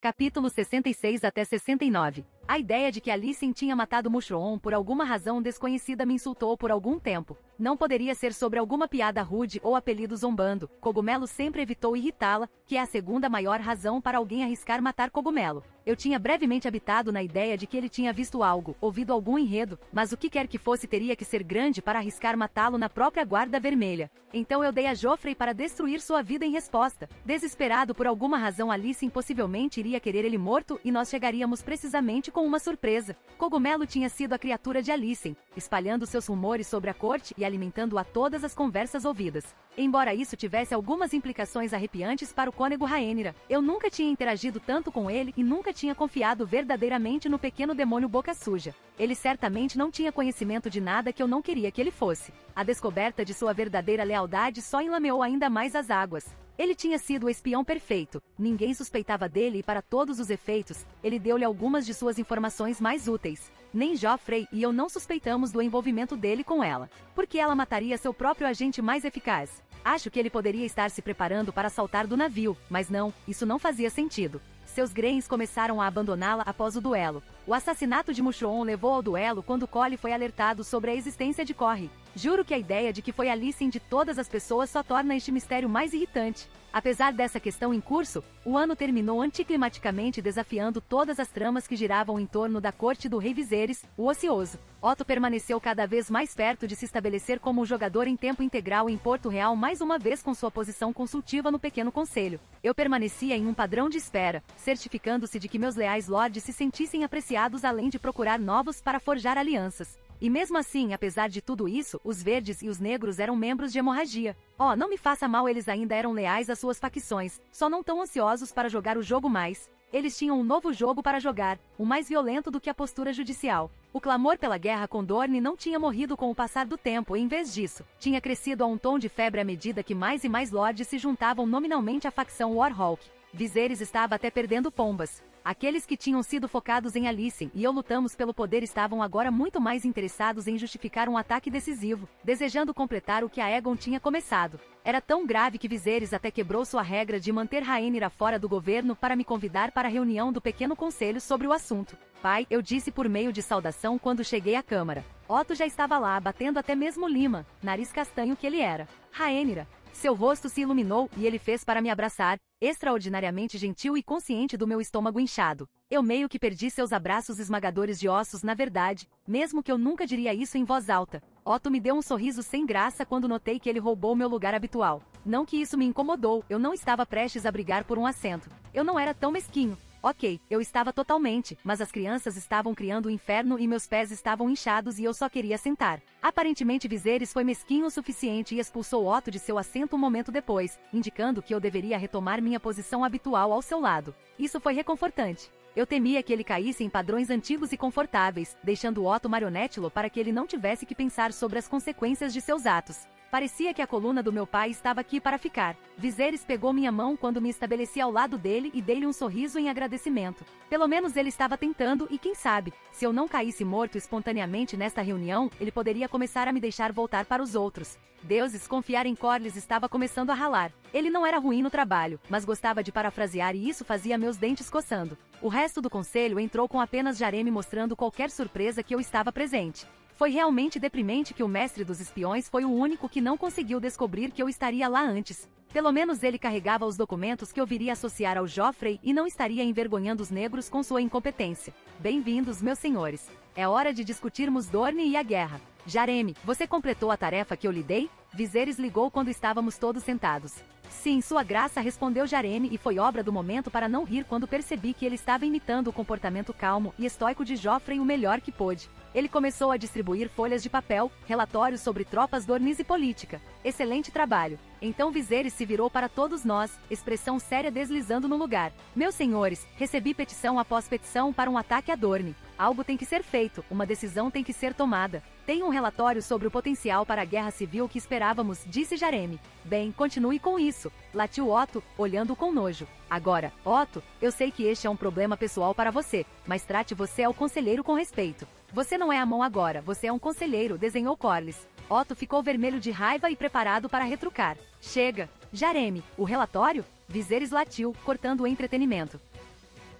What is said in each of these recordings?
Capítulo 66 até 69 A ideia de que Alicent tinha matado Mushroom por alguma razão desconhecida me insultou por algum tempo. Não poderia ser sobre alguma piada rude ou apelido zombando. Cogumelo sempre evitou irritá-la, que é a segunda maior razão para alguém arriscar matar Cogumelo. Eu tinha brevemente habitado na ideia de que ele tinha visto algo, ouvido algum enredo, mas o que quer que fosse teria que ser grande para arriscar matá-lo na própria Guarda Vermelha. Então eu dei a Joffrey para destruir sua vida em resposta. Desesperado por alguma razão Alice impossivelmente iria querer ele morto e nós chegaríamos precisamente com uma surpresa. Cogumelo tinha sido a criatura de Alicent, espalhando seus rumores sobre a corte e alimentando a todas as conversas ouvidas. Embora isso tivesse algumas implicações arrepiantes para o cônego Rhaenyra, eu nunca tinha interagido tanto com ele e nunca tinha confiado verdadeiramente no pequeno demônio boca suja. Ele certamente não tinha conhecimento de nada que eu não queria que ele fosse. A descoberta de sua verdadeira lealdade só enlameou ainda mais as águas. Ele tinha sido o espião perfeito, ninguém suspeitava dele e para todos os efeitos, ele deu-lhe algumas de suas informações mais úteis. Nem Joffrey e eu não suspeitamos do envolvimento dele com ela, porque ela mataria seu próprio agente mais eficaz. Acho que ele poderia estar se preparando para saltar do navio, mas não, isso não fazia sentido. Seus Greens começaram a abandoná-la após o duelo. O assassinato de Mushroom levou ao duelo quando Collie foi alertado sobre a existência de Corre. Juro que a ideia de que foi Alicent de todas as pessoas só torna este mistério mais irritante. Apesar dessa questão em curso, o ano terminou anticlimaticamente desafiando todas as tramas que giravam em torno da corte do rei Viserys, o ocioso. Otto permaneceu cada vez mais perto de se estabelecer como um jogador em tempo integral em Porto Real mais uma vez com sua posição consultiva no pequeno conselho. Eu permanecia em um padrão de espera, certificando-se de que meus leais lords se sentissem apreciados além de procurar novos para forjar alianças. E mesmo assim, apesar de tudo isso, os verdes e os negros eram membros de hemorragia. Oh, não me faça mal, eles ainda eram leais às suas facções, só não tão ansiosos para jogar o jogo mais. Eles tinham um novo jogo para jogar, o mais violento do que a postura judicial. O clamor pela guerra com Dorne não tinha morrido com o passar do tempo, em vez disso, tinha crescido a um tom de febre à medida que mais e mais lords se juntavam nominalmente à facção Warhawk. Viserys estava até perdendo pombas. Aqueles que tinham sido focados em Alicent e eu lutamos pelo poder estavam agora muito mais interessados em justificar um ataque decisivo, desejando completar o que Aegon tinha começado. Era tão grave que Viserys até quebrou sua regra de manter Rhaenyra fora do governo para me convidar para a reunião do pequeno conselho sobre o assunto. Pai, eu disse por meio de saudação quando cheguei à câmara. Otto já estava lá, batendo até mesmo Lima, nariz castanho que ele era. Rhaenyra, seu rosto se iluminou e ele fez para me abraçar, extraordinariamente gentil e consciente do meu estômago inchado. Eu meio que perdi seus abraços esmagadores de ossos na verdade, mesmo que eu nunca diria isso em voz alta. Otto me deu um sorriso sem graça quando notei que ele roubou meu lugar habitual. Não que isso me incomodou, eu não estava prestes a brigar por um assento. Eu não era tão mesquinho, Ok, eu estava totalmente, mas as crianças estavam criando o inferno e meus pés estavam inchados e eu só queria sentar. Aparentemente Viserys foi mesquinho o suficiente e expulsou Otto de seu assento um momento depois, indicando que eu deveria retomar minha posição habitual ao seu lado. Isso foi reconfortante. Eu temia que ele caísse em padrões antigos e confortáveis, deixando Otto marionétilo para que ele não tivesse que pensar sobre as consequências de seus atos. Parecia que a coluna do meu pai estava aqui para ficar. Viserys pegou minha mão quando me estabeleci ao lado dele e dei-lhe um sorriso em agradecimento. Pelo menos ele estava tentando e quem sabe, se eu não caísse morto espontaneamente nesta reunião, ele poderia começar a me deixar voltar para os outros. Deuses, confiar em Corlys estava começando a ralar. Ele não era ruim no trabalho, mas gostava de parafrasear e isso fazia meus dentes coçando. O resto do conselho entrou com apenas Jareme mostrando qualquer surpresa que eu estava presente. Foi realmente deprimente que o mestre dos espiões foi o único que não conseguiu descobrir que eu estaria lá antes. Pelo menos ele carregava os documentos que eu viria associar ao Joffrey e não estaria envergonhando os negros com sua incompetência. Bem-vindos, meus senhores. É hora de discutirmos Dorne e a guerra. Jareme, você completou a tarefa que eu lhe dei? Viserys ligou quando estávamos todos sentados. Sim, sua graça, respondeu Jareme e foi obra do momento para não rir quando percebi que ele estava imitando o comportamento calmo e estoico de Joffrey o melhor que pôde. Ele começou a distribuir folhas de papel, relatórios sobre tropas dornis e política. Excelente trabalho. Então Viserys se virou para todos nós, expressão séria deslizando no lugar. Meus senhores, recebi petição após petição para um ataque a Dorne. Algo tem que ser feito, uma decisão tem que ser tomada. Tem um relatório sobre o potencial para a guerra civil que esperávamos, disse Jareme. Bem, continue com isso, latiu Otto, olhando com nojo. Agora, Otto, eu sei que este é um problema pessoal para você, mas trate você ao conselheiro com respeito. Você não é a mão agora, você é um conselheiro, desenhou Corlys. Otto ficou vermelho de raiva e preparado para retrucar. Chega! Jareme, o relatório? Viserys latiu, cortando o entretenimento.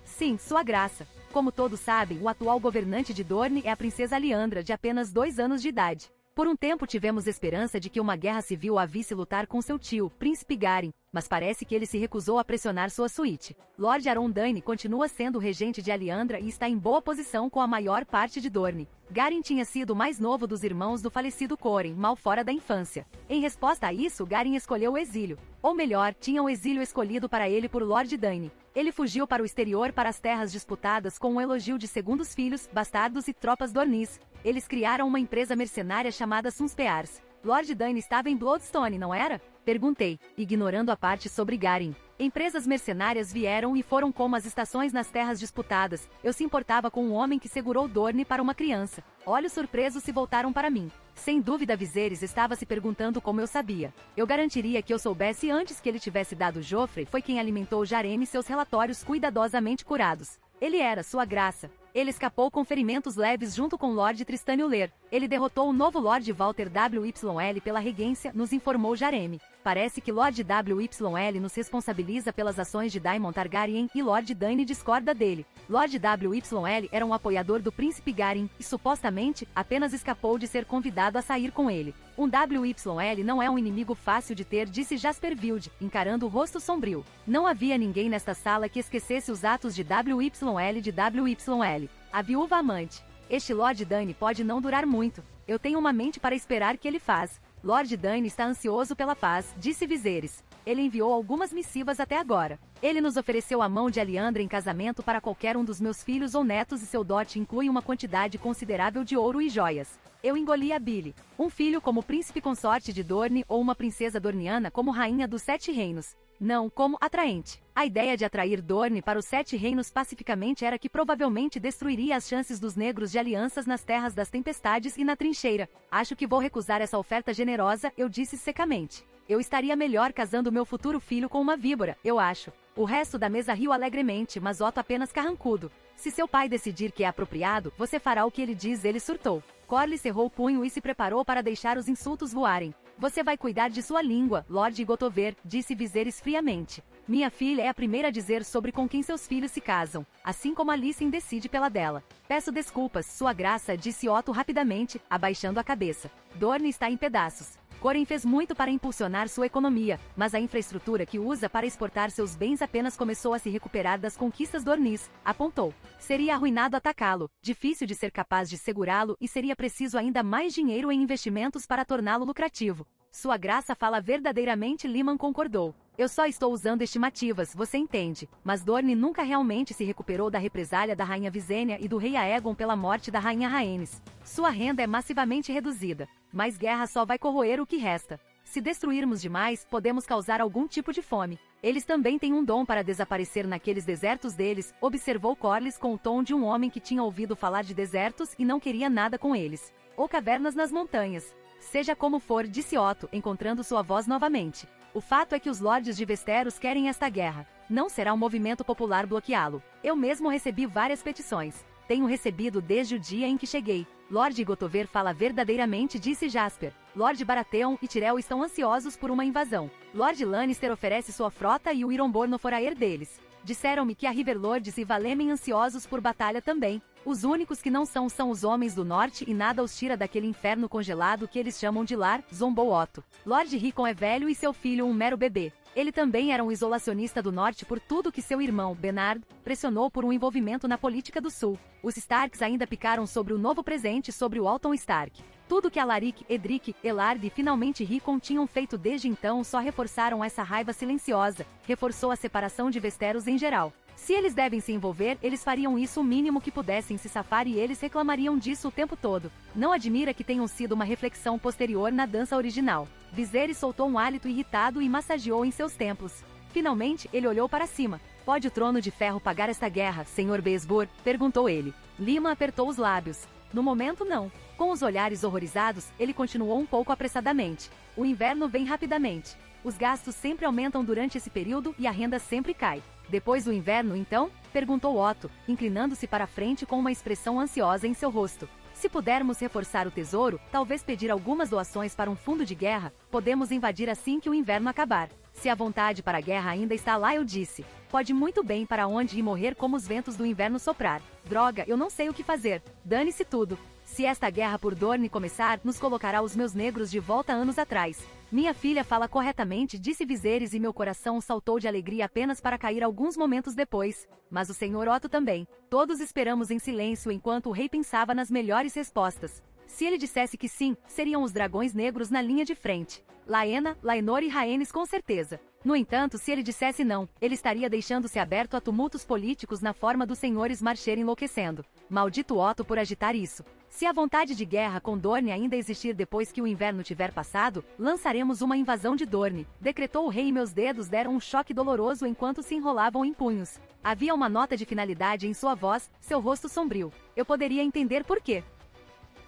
Sim, sua graça. Como todos sabem, o atual governante de Dorne é a princesa Liandra, de apenas dois anos de idade. Por um tempo tivemos esperança de que uma guerra civil a visse lutar com seu tio, Príncipe Garin, mas parece que ele se recusou a pressionar sua suíte. Lord Arondane continua sendo regente de Aliandra e está em boa posição com a maior parte de Dorne. Garin tinha sido o mais novo dos irmãos do falecido Coren, mal fora da infância. Em resposta a isso, Garin escolheu o exílio. Ou melhor, tinha o exílio escolhido para ele por Lord Dane. Ele fugiu para o exterior para as terras disputadas com o elogio de segundos filhos, bastardos e tropas dornis. Eles criaram uma empresa mercenária chamada Sunspears. Lord Dane estava em Bloodstone, não era? Perguntei, ignorando a parte sobre Garin. Empresas mercenárias vieram e foram como as estações nas terras disputadas. Eu se importava com um homem que segurou Dorne para uma criança. Olhos surpresos se voltaram para mim. Sem dúvida Viserys estava se perguntando como eu sabia. Eu garantiria que eu soubesse antes que ele tivesse dado Joffrey foi quem alimentou Jareme seus relatórios cuidadosamente curados. Ele era sua graça. Ele escapou com ferimentos leves junto com Lord Tristânio Ler. Ele derrotou o novo Lord Walter WYL pela regência, nos informou Jareme. Parece que Lord WYL nos responsabiliza pelas ações de Daemon Targaryen e Lord Dany discorda dele. Lord WYL era um apoiador do príncipe Garin e supostamente apenas escapou de ser convidado a sair com ele. Um WYL não é um inimigo fácil de ter, disse Jasper Wild, encarando o rosto sombrio. Não havia ninguém nesta sala que esquecesse os atos de WYL de WYL. A viúva amante. Este Lord Dany pode não durar muito. Eu tenho uma mente para esperar que ele faz. Lord Dany está ansioso pela paz, disse Viserys. Ele enviou algumas missivas até agora. Ele nos ofereceu a mão de Aliandra em casamento para qualquer um dos meus filhos ou netos e seu dote inclui uma quantidade considerável de ouro e joias. Eu engoli a Billy. Um filho como príncipe consorte de Dorne ou uma princesa dorniana como rainha dos Sete Reinos não como atraente. A ideia de atrair Dorne para os Sete Reinos pacificamente era que provavelmente destruiria as chances dos negros de alianças nas terras das tempestades e na trincheira. Acho que vou recusar essa oferta generosa, eu disse secamente. Eu estaria melhor casando meu futuro filho com uma víbora, eu acho. O resto da mesa riu alegremente, mas Otto apenas carrancudo. Se seu pai decidir que é apropriado, você fará o que ele diz, ele surtou. Corley cerrou o punho e se preparou para deixar os insultos voarem. Você vai cuidar de sua língua, Lord Gotover, disse Viserys friamente. Minha filha é a primeira a dizer sobre com quem seus filhos se casam, assim como Alicent decide pela dela. Peço desculpas, sua graça, disse Otto rapidamente, abaixando a cabeça. Dorne está em pedaços. Coren fez muito para impulsionar sua economia, mas a infraestrutura que usa para exportar seus bens apenas começou a se recuperar das conquistas dornis, apontou. Seria arruinado atacá-lo, difícil de ser capaz de segurá-lo e seria preciso ainda mais dinheiro em investimentos para torná-lo lucrativo. Sua graça fala verdadeiramente Liman concordou. Eu só estou usando estimativas, você entende. Mas Dorne nunca realmente se recuperou da represália da rainha Visenya e do rei Aegon pela morte da rainha Rhaenys. Sua renda é massivamente reduzida. Mas guerra só vai corroer o que resta. Se destruirmos demais, podemos causar algum tipo de fome. Eles também têm um dom para desaparecer naqueles desertos deles, observou Corlys com o tom de um homem que tinha ouvido falar de desertos e não queria nada com eles. Ou cavernas nas montanhas. Seja como for, disse Otto, encontrando sua voz novamente. O fato é que os lordes de Westeros querem esta guerra. Não será um movimento popular bloqueá-lo. Eu mesmo recebi várias petições. Tenho recebido desde o dia em que cheguei. Lord Gotover fala verdadeiramente, disse Jasper. Lord Baratheon e Tyrell estão ansiosos por uma invasão. Lord Lannister oferece sua frota e o Ironborn foraer deles. Disseram-me que a Riverlords e Valemen ansiosos por batalha também. Os únicos que não são são os homens do norte e nada os tira daquele inferno congelado que eles chamam de lar, zombou Otto. Lord Rickon é velho e seu filho um mero bebê. Ele também era um isolacionista do norte por tudo que seu irmão, Bernard, pressionou por um envolvimento na política do sul. Os Starks ainda picaram sobre o novo presente sobre o Alton Stark. Tudo que Alaric, Edric, Elard e finalmente Rickon tinham feito desde então só reforçaram essa raiva silenciosa, reforçou a separação de Vesteros em geral. Se eles devem se envolver, eles fariam isso o mínimo que pudessem se safar e eles reclamariam disso o tempo todo. Não admira que tenham sido uma reflexão posterior na dança original. Viserys soltou um hálito irritado e massageou em seus templos. Finalmente, ele olhou para cima. Pode o trono de ferro pagar esta guerra, Sr. Besbur? perguntou ele. Lima apertou os lábios. No momento, não. Com os olhares horrorizados, ele continuou um pouco apressadamente. O inverno vem rapidamente. Os gastos sempre aumentam durante esse período e a renda sempre cai. Depois do inverno, então? perguntou Otto, inclinando-se para frente com uma expressão ansiosa em seu rosto. Se pudermos reforçar o tesouro, talvez pedir algumas doações para um fundo de guerra, podemos invadir assim que o inverno acabar. Se a vontade para a guerra ainda está lá, eu disse. Pode muito bem para onde ir morrer como os ventos do inverno soprar. Droga, eu não sei o que fazer. Dane-se tudo. Se esta guerra por Dorne começar, nos colocará os meus negros de volta anos atrás. Minha filha fala corretamente, disse Viserys e meu coração saltou de alegria apenas para cair alguns momentos depois. Mas o senhor Otto também. Todos esperamos em silêncio enquanto o rei pensava nas melhores respostas. Se ele dissesse que sim, seriam os dragões negros na linha de frente. Laena, Laenor e Rhaenys com certeza. No entanto, se ele dissesse não, ele estaria deixando-se aberto a tumultos políticos na forma dos senhores Marcher enlouquecendo. Maldito Otto por agitar isso. Se a vontade de guerra com Dorne ainda existir depois que o inverno tiver passado, lançaremos uma invasão de Dorne, decretou o rei e meus dedos deram um choque doloroso enquanto se enrolavam em punhos. Havia uma nota de finalidade em sua voz, seu rosto sombrio. Eu poderia entender por quê.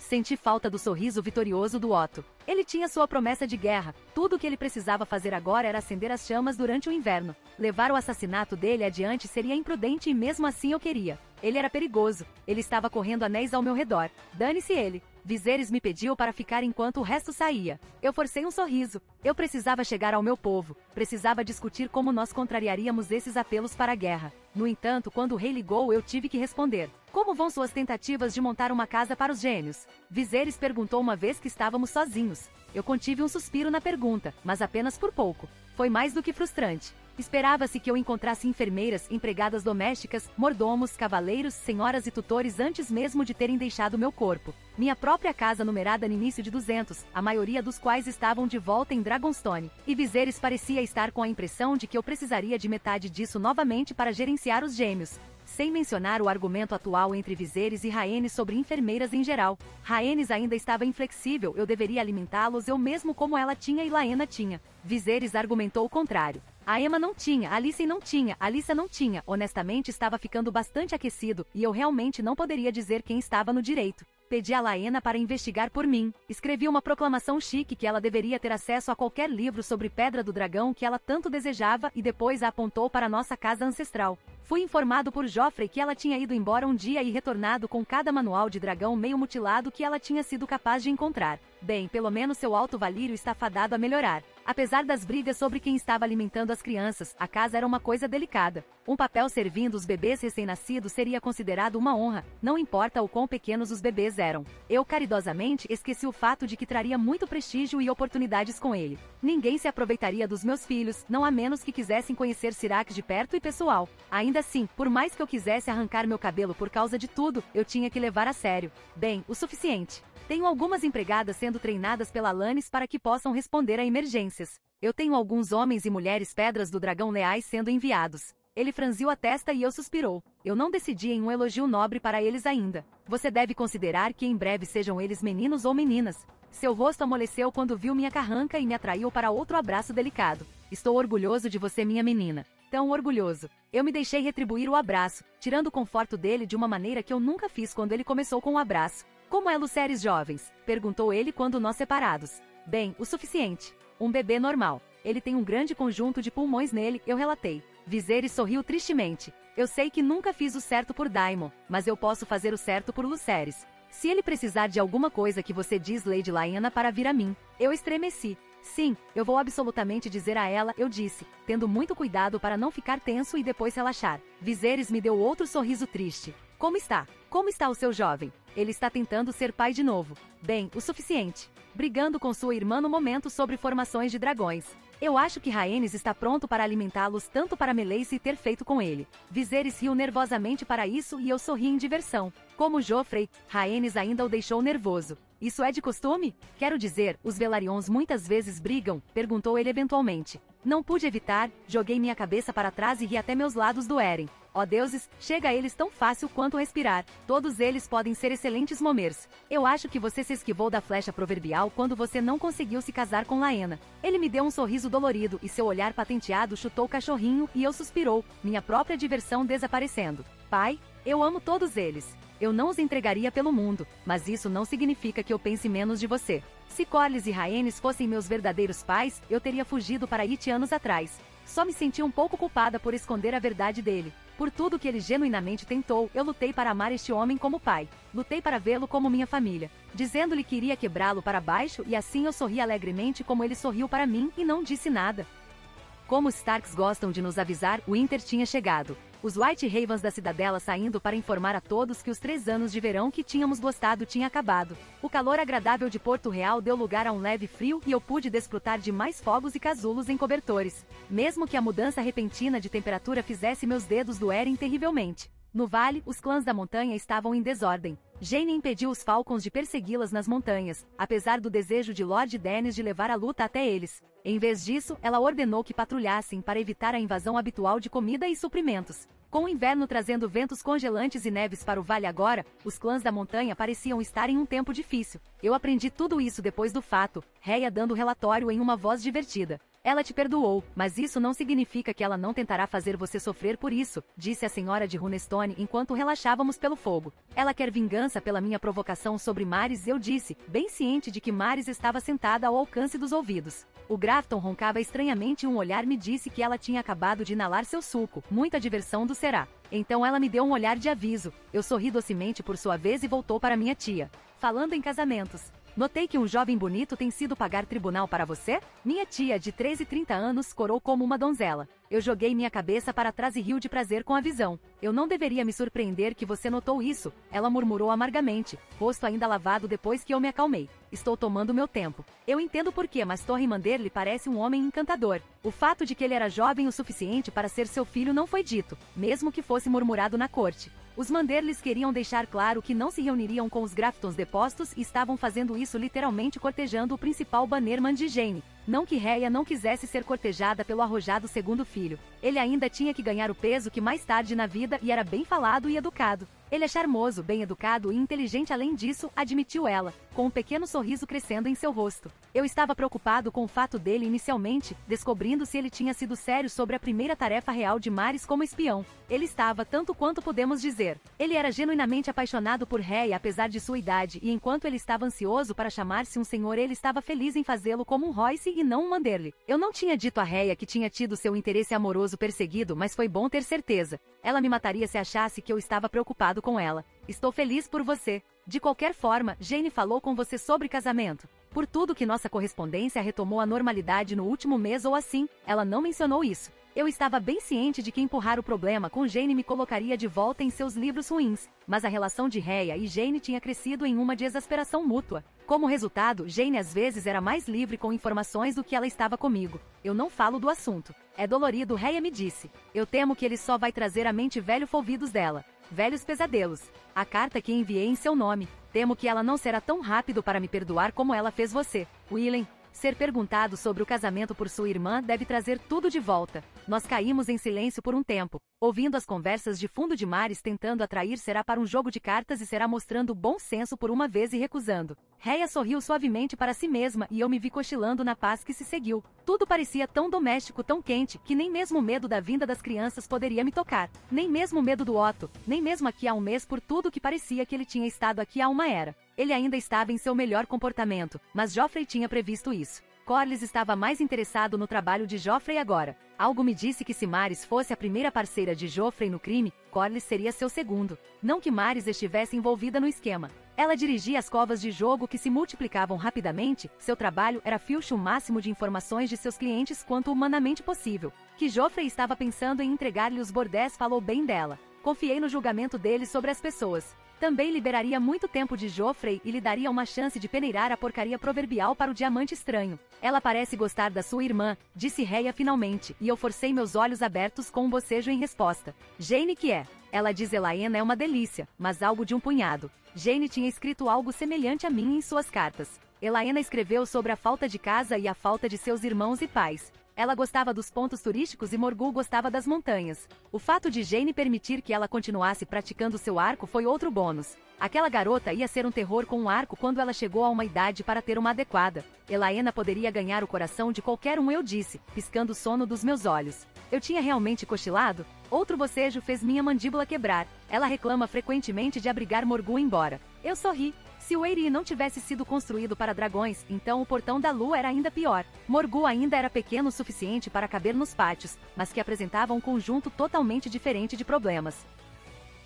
Senti falta do sorriso vitorioso do Otto. Ele tinha sua promessa de guerra. Tudo o que ele precisava fazer agora era acender as chamas durante o inverno. Levar o assassinato dele adiante seria imprudente e mesmo assim eu queria. Ele era perigoso. Ele estava correndo anéis ao meu redor. Dane-se ele. Viserys me pediu para ficar enquanto o resto saía. Eu forcei um sorriso. Eu precisava chegar ao meu povo. Precisava discutir como nós contrariaríamos esses apelos para a guerra. No entanto, quando o rei ligou, eu tive que responder. Como vão suas tentativas de montar uma casa para os gêmeos? Viserys perguntou uma vez que estávamos sozinhos. Eu contive um suspiro na pergunta, mas apenas por pouco. Foi mais do que frustrante. Esperava-se que eu encontrasse enfermeiras, empregadas domésticas, mordomos, cavaleiros, senhoras e tutores antes mesmo de terem deixado meu corpo. Minha própria casa numerada no início de 200, a maioria dos quais estavam de volta em Dragonstone. E Viserys parecia estar com a impressão de que eu precisaria de metade disso novamente para gerenciar os gêmeos sem mencionar o argumento atual entre Viserys e Rhaenys sobre enfermeiras em geral. Rhaenys ainda estava inflexível, eu deveria alimentá-los eu mesmo como ela tinha e Laena tinha. Viserys argumentou o contrário. A Emma não tinha, Alice não tinha, Alissa não tinha. Honestamente estava ficando bastante aquecido, e eu realmente não poderia dizer quem estava no direito. Pedi a Laena para investigar por mim. Escrevi uma proclamação chique que ela deveria ter acesso a qualquer livro sobre Pedra do Dragão que ela tanto desejava e depois a apontou para nossa casa ancestral. Fui informado por Joffrey que ela tinha ido embora um dia e retornado com cada manual de dragão meio mutilado que ela tinha sido capaz de encontrar. Bem, pelo menos seu alto valírio está fadado a melhorar. Apesar das brigas sobre quem estava alimentando as crianças, a casa era uma coisa delicada. Um papel servindo os bebês recém-nascidos seria considerado uma honra, não importa o quão pequenos os bebês eram. Eu caridosamente esqueci o fato de que traria muito prestígio e oportunidades com ele. Ninguém se aproveitaria dos meus filhos, não a menos que quisessem conhecer Sirac de perto e pessoal. Ainda assim, por mais que eu quisesse arrancar meu cabelo por causa de tudo, eu tinha que levar a sério. Bem, o suficiente. Tenho algumas empregadas sendo treinadas pela Lannis para que possam responder a emergências. Eu tenho alguns homens e mulheres pedras do dragão leais sendo enviados. Ele franziu a testa e eu suspirou. Eu não decidi em um elogio nobre para eles ainda. Você deve considerar que em breve sejam eles meninos ou meninas. Seu rosto amoleceu quando viu minha carranca e me atraiu para outro abraço delicado. Estou orgulhoso de você, minha menina. Tão orgulhoso. Eu me deixei retribuir o abraço, tirando o conforto dele de uma maneira que eu nunca fiz quando ele começou com o abraço. Como é Luceres jovens? Perguntou ele quando nós separados. Bem, o suficiente. Um bebê normal. Ele tem um grande conjunto de pulmões nele, eu relatei. Viserys sorriu tristemente. Eu sei que nunca fiz o certo por Daimon, mas eu posso fazer o certo por Luceres. Se ele precisar de alguma coisa que você diz, Lady Lyanna, para vir a mim. Eu estremeci. Sim, eu vou absolutamente dizer a ela, eu disse, tendo muito cuidado para não ficar tenso e depois relaxar. Viserys me deu outro sorriso triste. Como está? Como está o seu jovem? Ele está tentando ser pai de novo. Bem, o suficiente. Brigando com sua irmã no momento sobre formações de dragões. Eu acho que Rhaenys está pronto para alimentá-los tanto para Meleise ter feito com ele. Viserys riu nervosamente para isso e eu sorri em diversão. Como Joffrey, Rhaenys ainda o deixou nervoso. Isso é de costume? Quero dizer, os Velarions muitas vezes brigam, perguntou ele eventualmente. Não pude evitar, joguei minha cabeça para trás e ri até meus lados doerem. Ó deuses, chega a eles tão fácil quanto respirar. Todos eles podem ser excelentes momers. Eu acho que você se esquivou da flecha proverbial quando você não conseguiu se casar com Laena. Ele me deu um sorriso dolorido e seu olhar patenteado chutou o cachorrinho e eu suspirou, minha própria diversão desaparecendo. Pai, eu amo todos eles. Eu não os entregaria pelo mundo, mas isso não significa que eu pense menos de você. Se Corlys e Rhaenys fossem meus verdadeiros pais, eu teria fugido para It anos atrás. Só me senti um pouco culpada por esconder a verdade dele. Por tudo que ele genuinamente tentou, eu lutei para amar este homem como pai. Lutei para vê-lo como minha família. Dizendo-lhe que iria quebrá-lo para baixo e assim eu sorri alegremente como ele sorriu para mim e não disse nada. Como os Starks gostam de nos avisar, o Winter tinha chegado. Os White Ravens da cidadela saindo para informar a todos que os três anos de verão que tínhamos gostado tinha acabado. O calor agradável de Porto Real deu lugar a um leve frio e eu pude desfrutar de mais fogos e casulos em cobertores. Mesmo que a mudança repentina de temperatura fizesse meus dedos doerem terrivelmente. No vale, os clãs da montanha estavam em desordem. Jane impediu os Falcons de persegui-las nas montanhas, apesar do desejo de Lord Dennis de levar a luta até eles. Em vez disso, ela ordenou que patrulhassem para evitar a invasão habitual de comida e suprimentos. Com o inverno trazendo ventos congelantes e neves para o vale agora, os clãs da montanha pareciam estar em um tempo difícil. Eu aprendi tudo isso depois do fato, Reia dando relatório em uma voz divertida. Ela te perdoou, mas isso não significa que ela não tentará fazer você sofrer por isso, disse a senhora de Runestone enquanto relaxávamos pelo fogo. Ela quer vingança pela minha provocação sobre Maris, eu disse, bem ciente de que Maris estava sentada ao alcance dos ouvidos. O Grafton roncava estranhamente e um olhar me disse que ela tinha acabado de inalar seu suco. Muita diversão do será. Então ela me deu um olhar de aviso. Eu sorri docemente por sua vez e voltou para minha tia. Falando em casamentos. Notei que um jovem bonito tem sido pagar tribunal para você? Minha tia, de 13 e 30 anos, corou como uma donzela. Eu joguei minha cabeça para trás e riu de prazer com a visão. Eu não deveria me surpreender que você notou isso, ela murmurou amargamente, rosto ainda lavado depois que eu me acalmei. Estou tomando meu tempo. Eu entendo porquê, mas Torre Manderly parece um homem encantador. O fato de que ele era jovem o suficiente para ser seu filho não foi dito, mesmo que fosse murmurado na corte. Os Manderlys queriam deixar claro que não se reuniriam com os Graftons depostos e estavam fazendo isso literalmente cortejando o principal Bannerman de Jane. Não que Reia não quisesse ser cortejada pelo arrojado segundo filho. Ele ainda tinha que ganhar o peso que mais tarde na vida e era bem falado e educado. Ele é charmoso, bem educado e inteligente além disso, admitiu ela, com um pequeno sorriso crescendo em seu rosto. Eu estava preocupado com o fato dele inicialmente, descobrindo se ele tinha sido sério sobre a primeira tarefa real de Maris como espião. Ele estava, tanto quanto podemos dizer. Ele era genuinamente apaixonado por Rei apesar de sua idade e enquanto ele estava ansioso para chamar-se um senhor ele estava feliz em fazê-lo como um Royce e não Manderly. Eu não tinha dito a Reia que tinha tido seu interesse amoroso perseguido mas foi bom ter certeza. Ela me mataria se achasse que eu estava preocupado com ela. Estou feliz por você. De qualquer forma, Jane falou com você sobre casamento. Por tudo que nossa correspondência retomou a normalidade no último mês ou assim, ela não mencionou isso. Eu estava bem ciente de que empurrar o problema com Jane me colocaria de volta em seus livros ruins, mas a relação de Rhea e Jane tinha crescido em uma de exasperação mútua. Como resultado, Jane às vezes era mais livre com informações do que ela estava comigo. Eu não falo do assunto. É dolorido, Rhea me disse. Eu temo que ele só vai trazer à mente velho folvidos dela. Velhos pesadelos. A carta que enviei em seu nome. Temo que ela não será tão rápido para me perdoar como ela fez você. Willen, Ser perguntado sobre o casamento por sua irmã deve trazer tudo de volta. Nós caímos em silêncio por um tempo, ouvindo as conversas de fundo de mares tentando atrair será para um jogo de cartas e será mostrando bom senso por uma vez e recusando. Reia sorriu suavemente para si mesma e eu me vi cochilando na paz que se seguiu. Tudo parecia tão doméstico, tão quente, que nem mesmo o medo da vinda das crianças poderia me tocar. Nem mesmo o medo do Otto, nem mesmo aqui há um mês por tudo que parecia que ele tinha estado aqui há uma era. Ele ainda estava em seu melhor comportamento, mas Joffrey tinha previsto isso. Corlys estava mais interessado no trabalho de Joffrey agora. Algo me disse que se Maris fosse a primeira parceira de Joffrey no crime, Corlys seria seu segundo. Não que Maris estivesse envolvida no esquema. Ela dirigia as covas de jogo que se multiplicavam rapidamente, seu trabalho era filtro o máximo de informações de seus clientes quanto humanamente possível. Que Joffrey estava pensando em entregar-lhe os bordéis falou bem dela. Confiei no julgamento dele sobre as pessoas. Também liberaria muito tempo de Joffrey e lhe daria uma chance de peneirar a porcaria proverbial para o diamante estranho. Ela parece gostar da sua irmã, disse Reia finalmente, e eu forcei meus olhos abertos com um bocejo em resposta. Jane que é. Ela diz Elaena é uma delícia, mas algo de um punhado. Jane tinha escrito algo semelhante a mim em suas cartas. Elaena escreveu sobre a falta de casa e a falta de seus irmãos e pais. Ela gostava dos pontos turísticos e Morgul gostava das montanhas. O fato de Jane permitir que ela continuasse praticando seu arco foi outro bônus. Aquela garota ia ser um terror com um arco quando ela chegou a uma idade para ter uma adequada. Elaena poderia ganhar o coração de qualquer um, eu disse, piscando o sono dos meus olhos. Eu tinha realmente cochilado? Outro bocejo fez minha mandíbula quebrar. Ela reclama frequentemente de abrigar Morgul embora. Eu sorri. Se o Eiri não tivesse sido construído para dragões, então o portão da lua era ainda pior. Morgul ainda era pequeno o suficiente para caber nos pátios, mas que apresentava um conjunto totalmente diferente de problemas.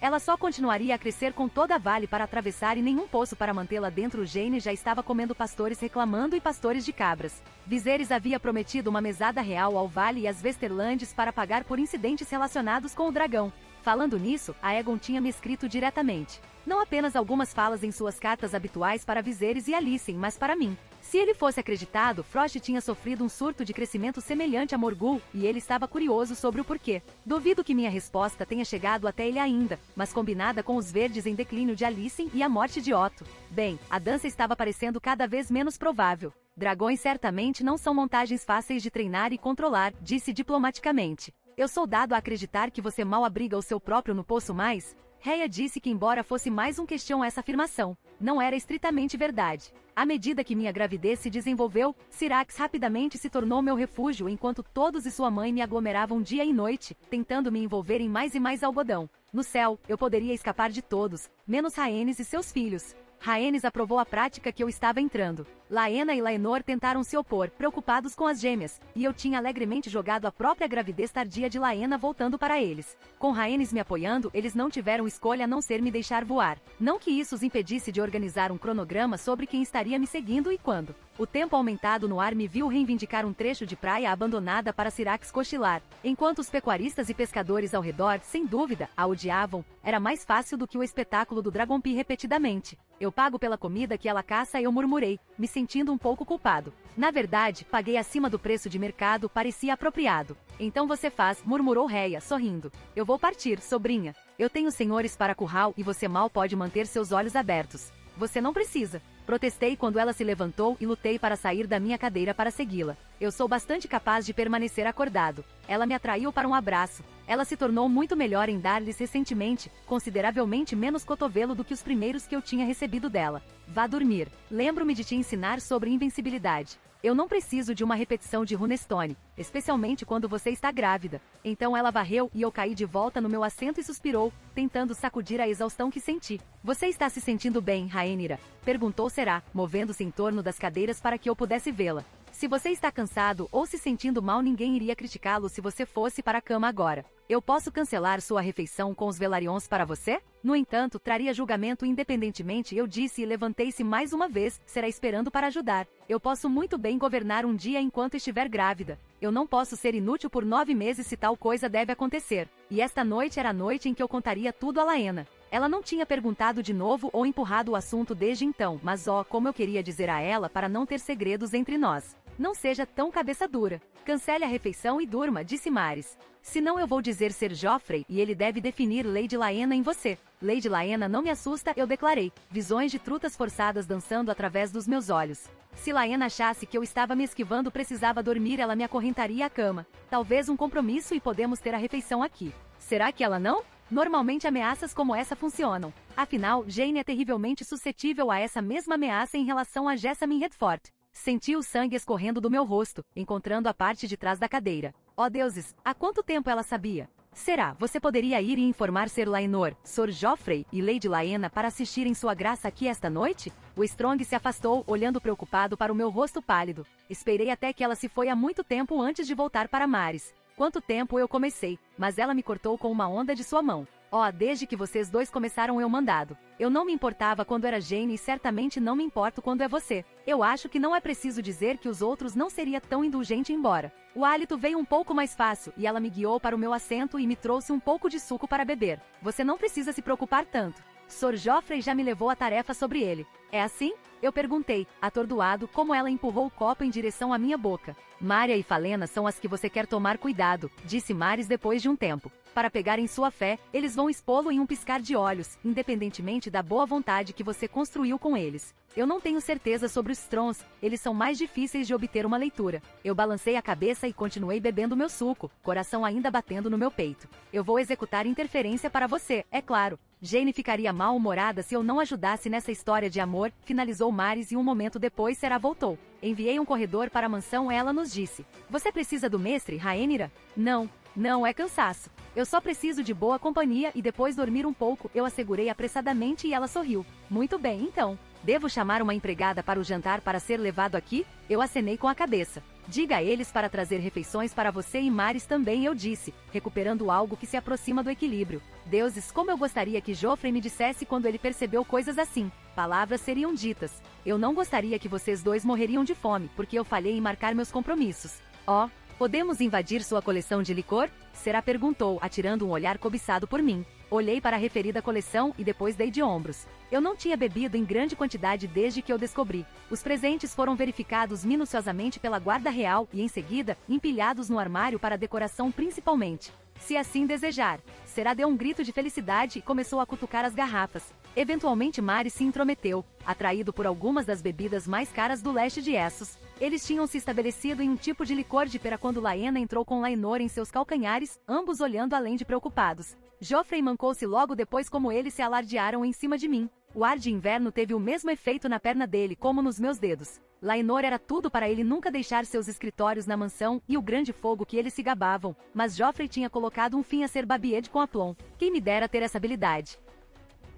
Ela só continuaria a crescer com toda a vale para atravessar e nenhum poço para mantê-la dentro. Jane já estava comendo pastores reclamando e pastores de cabras. Viserys havia prometido uma mesada real ao vale e às Westerlandes para pagar por incidentes relacionados com o dragão. Falando nisso, a Egon tinha me escrito diretamente. Não apenas algumas falas em suas cartas habituais para Viserys e Alicent, mas para mim. Se ele fosse acreditado, Frost tinha sofrido um surto de crescimento semelhante a Morgul, e ele estava curioso sobre o porquê. Duvido que minha resposta tenha chegado até ele ainda, mas combinada com os verdes em declínio de Alicent e a morte de Otto. Bem, a dança estava parecendo cada vez menos provável. Dragões certamente não são montagens fáceis de treinar e controlar, disse diplomaticamente. Eu sou dado a acreditar que você mal abriga o seu próprio no poço mais? Reia disse que embora fosse mais um questão essa afirmação, não era estritamente verdade. À medida que minha gravidez se desenvolveu, Sirax rapidamente se tornou meu refúgio enquanto todos e sua mãe me aglomeravam dia e noite, tentando me envolver em mais e mais algodão. No céu, eu poderia escapar de todos, menos Rhaenys e seus filhos. Rhaenys aprovou a prática que eu estava entrando. Laena e Laenor tentaram se opor, preocupados com as gêmeas, e eu tinha alegremente jogado a própria gravidez tardia de Laena voltando para eles. Com Rhaenys me apoiando, eles não tiveram escolha a não ser me deixar voar. Não que isso os impedisse de organizar um cronograma sobre quem estaria me seguindo e quando. O tempo aumentado no ar me viu reivindicar um trecho de praia abandonada para Sirax cochilar. Enquanto os pecuaristas e pescadores ao redor, sem dúvida, a odiavam, era mais fácil do que o espetáculo do Dragonpi repetidamente. Eu pago pela comida que ela caça eu murmurei, me sentindo um pouco culpado. Na verdade, paguei acima do preço de mercado, parecia apropriado. Então você faz, murmurou Reia, sorrindo. Eu vou partir, sobrinha. Eu tenho senhores para curral e você mal pode manter seus olhos abertos. Você não precisa. Protestei quando ela se levantou e lutei para sair da minha cadeira para segui-la. Eu sou bastante capaz de permanecer acordado. Ela me atraiu para um abraço. Ela se tornou muito melhor em dar-lhes recentemente, consideravelmente menos cotovelo do que os primeiros que eu tinha recebido dela. Vá dormir. Lembro-me de te ensinar sobre invencibilidade. Eu não preciso de uma repetição de Runestone, especialmente quando você está grávida. Então ela varreu e eu caí de volta no meu assento e suspirou, tentando sacudir a exaustão que senti. Você está se sentindo bem, Raenira? Perguntou Será, movendo-se em torno das cadeiras para que eu pudesse vê-la. Se você está cansado ou se sentindo mal, ninguém iria criticá-lo se você fosse para a cama agora. Eu posso cancelar sua refeição com os Velarions para você? No entanto, traria julgamento independentemente, eu disse e levantei-se mais uma vez, será esperando para ajudar. Eu posso muito bem governar um dia enquanto estiver grávida. Eu não posso ser inútil por nove meses se tal coisa deve acontecer. E esta noite era a noite em que eu contaria tudo a Laena. Ela não tinha perguntado de novo ou empurrado o assunto desde então, mas ó, como eu queria dizer a ela para não ter segredos entre nós. Não seja tão cabeça dura. Cancele a refeição e durma, disse Maris. Senão eu vou dizer ser Joffrey e ele deve definir Lady Laena em você. Lady Laena não me assusta, eu declarei. Visões de trutas forçadas dançando através dos meus olhos. Se Laena achasse que eu estava me esquivando precisava dormir, ela me acorrentaria à cama. Talvez um compromisso e podemos ter a refeição aqui. Será que ela não? Normalmente ameaças como essa funcionam. Afinal, Jane é terrivelmente suscetível a essa mesma ameaça em relação a Jessamine Redford. Senti o sangue escorrendo do meu rosto, encontrando a parte de trás da cadeira. Oh, deuses, há quanto tempo ela sabia? Será, você poderia ir e informar Ser Laenor, Sor Joffrey e Lady Laena para assistirem sua graça aqui esta noite? O Strong se afastou, olhando preocupado para o meu rosto pálido. Esperei até que ela se foi há muito tempo antes de voltar para Mares. Quanto tempo eu comecei, mas ela me cortou com uma onda de sua mão. Oh, desde que vocês dois começaram eu mandado. Eu não me importava quando era Jane e certamente não me importo quando é você. Eu acho que não é preciso dizer que os outros não seria tão indulgente embora. O hálito veio um pouco mais fácil e ela me guiou para o meu assento e me trouxe um pouco de suco para beber. Você não precisa se preocupar tanto. Sor Joffrey já me levou a tarefa sobre ele. É assim? Eu perguntei, atordoado, como ela empurrou o copo em direção à minha boca. Mária e Falena são as que você quer tomar cuidado, disse Maris depois de um tempo. Para pegarem sua fé, eles vão expô-lo em um piscar de olhos, independentemente da boa vontade que você construiu com eles. Eu não tenho certeza sobre os Strons, eles são mais difíceis de obter uma leitura. Eu balancei a cabeça e continuei bebendo meu suco, coração ainda batendo no meu peito. Eu vou executar interferência para você, é claro. Jane ficaria mal-humorada se eu não ajudasse nessa história de amor, finalizou Maris e um momento depois Será voltou. Enviei um corredor para a mansão ela nos disse. Você precisa do mestre, Raenira? Não, não é cansaço. Eu só preciso de boa companhia e depois dormir um pouco, eu assegurei apressadamente e ela sorriu. Muito bem, então. Devo chamar uma empregada para o jantar para ser levado aqui? Eu acenei com a cabeça. Diga a eles para trazer refeições para você e Maris também, eu disse, recuperando algo que se aproxima do equilíbrio. Deuses, como eu gostaria que Joffrey me dissesse quando ele percebeu coisas assim. Palavras seriam ditas. Eu não gostaria que vocês dois morreriam de fome, porque eu falhei em marcar meus compromissos. Ó, oh, podemos invadir sua coleção de licor? Será perguntou, atirando um olhar cobiçado por mim. Olhei para a referida coleção e depois dei de ombros. Eu não tinha bebido em grande quantidade desde que eu descobri. Os presentes foram verificados minuciosamente pela guarda real e, em seguida, empilhados no armário para decoração principalmente. Se assim desejar. Será deu um grito de felicidade e começou a cutucar as garrafas. Eventualmente Mari se intrometeu, atraído por algumas das bebidas mais caras do leste de Essos. Eles tinham se estabelecido em um tipo de licor de pera quando Laena entrou com Lainor em seus calcanhares, ambos olhando além de preocupados. Joffrey mancou-se logo depois como eles se alardearam em cima de mim. O ar de inverno teve o mesmo efeito na perna dele como nos meus dedos. Lainor era tudo para ele nunca deixar seus escritórios na mansão e o grande fogo que eles se gabavam, mas Joffrey tinha colocado um fim a ser Babied com aplomb. Quem me dera ter essa habilidade.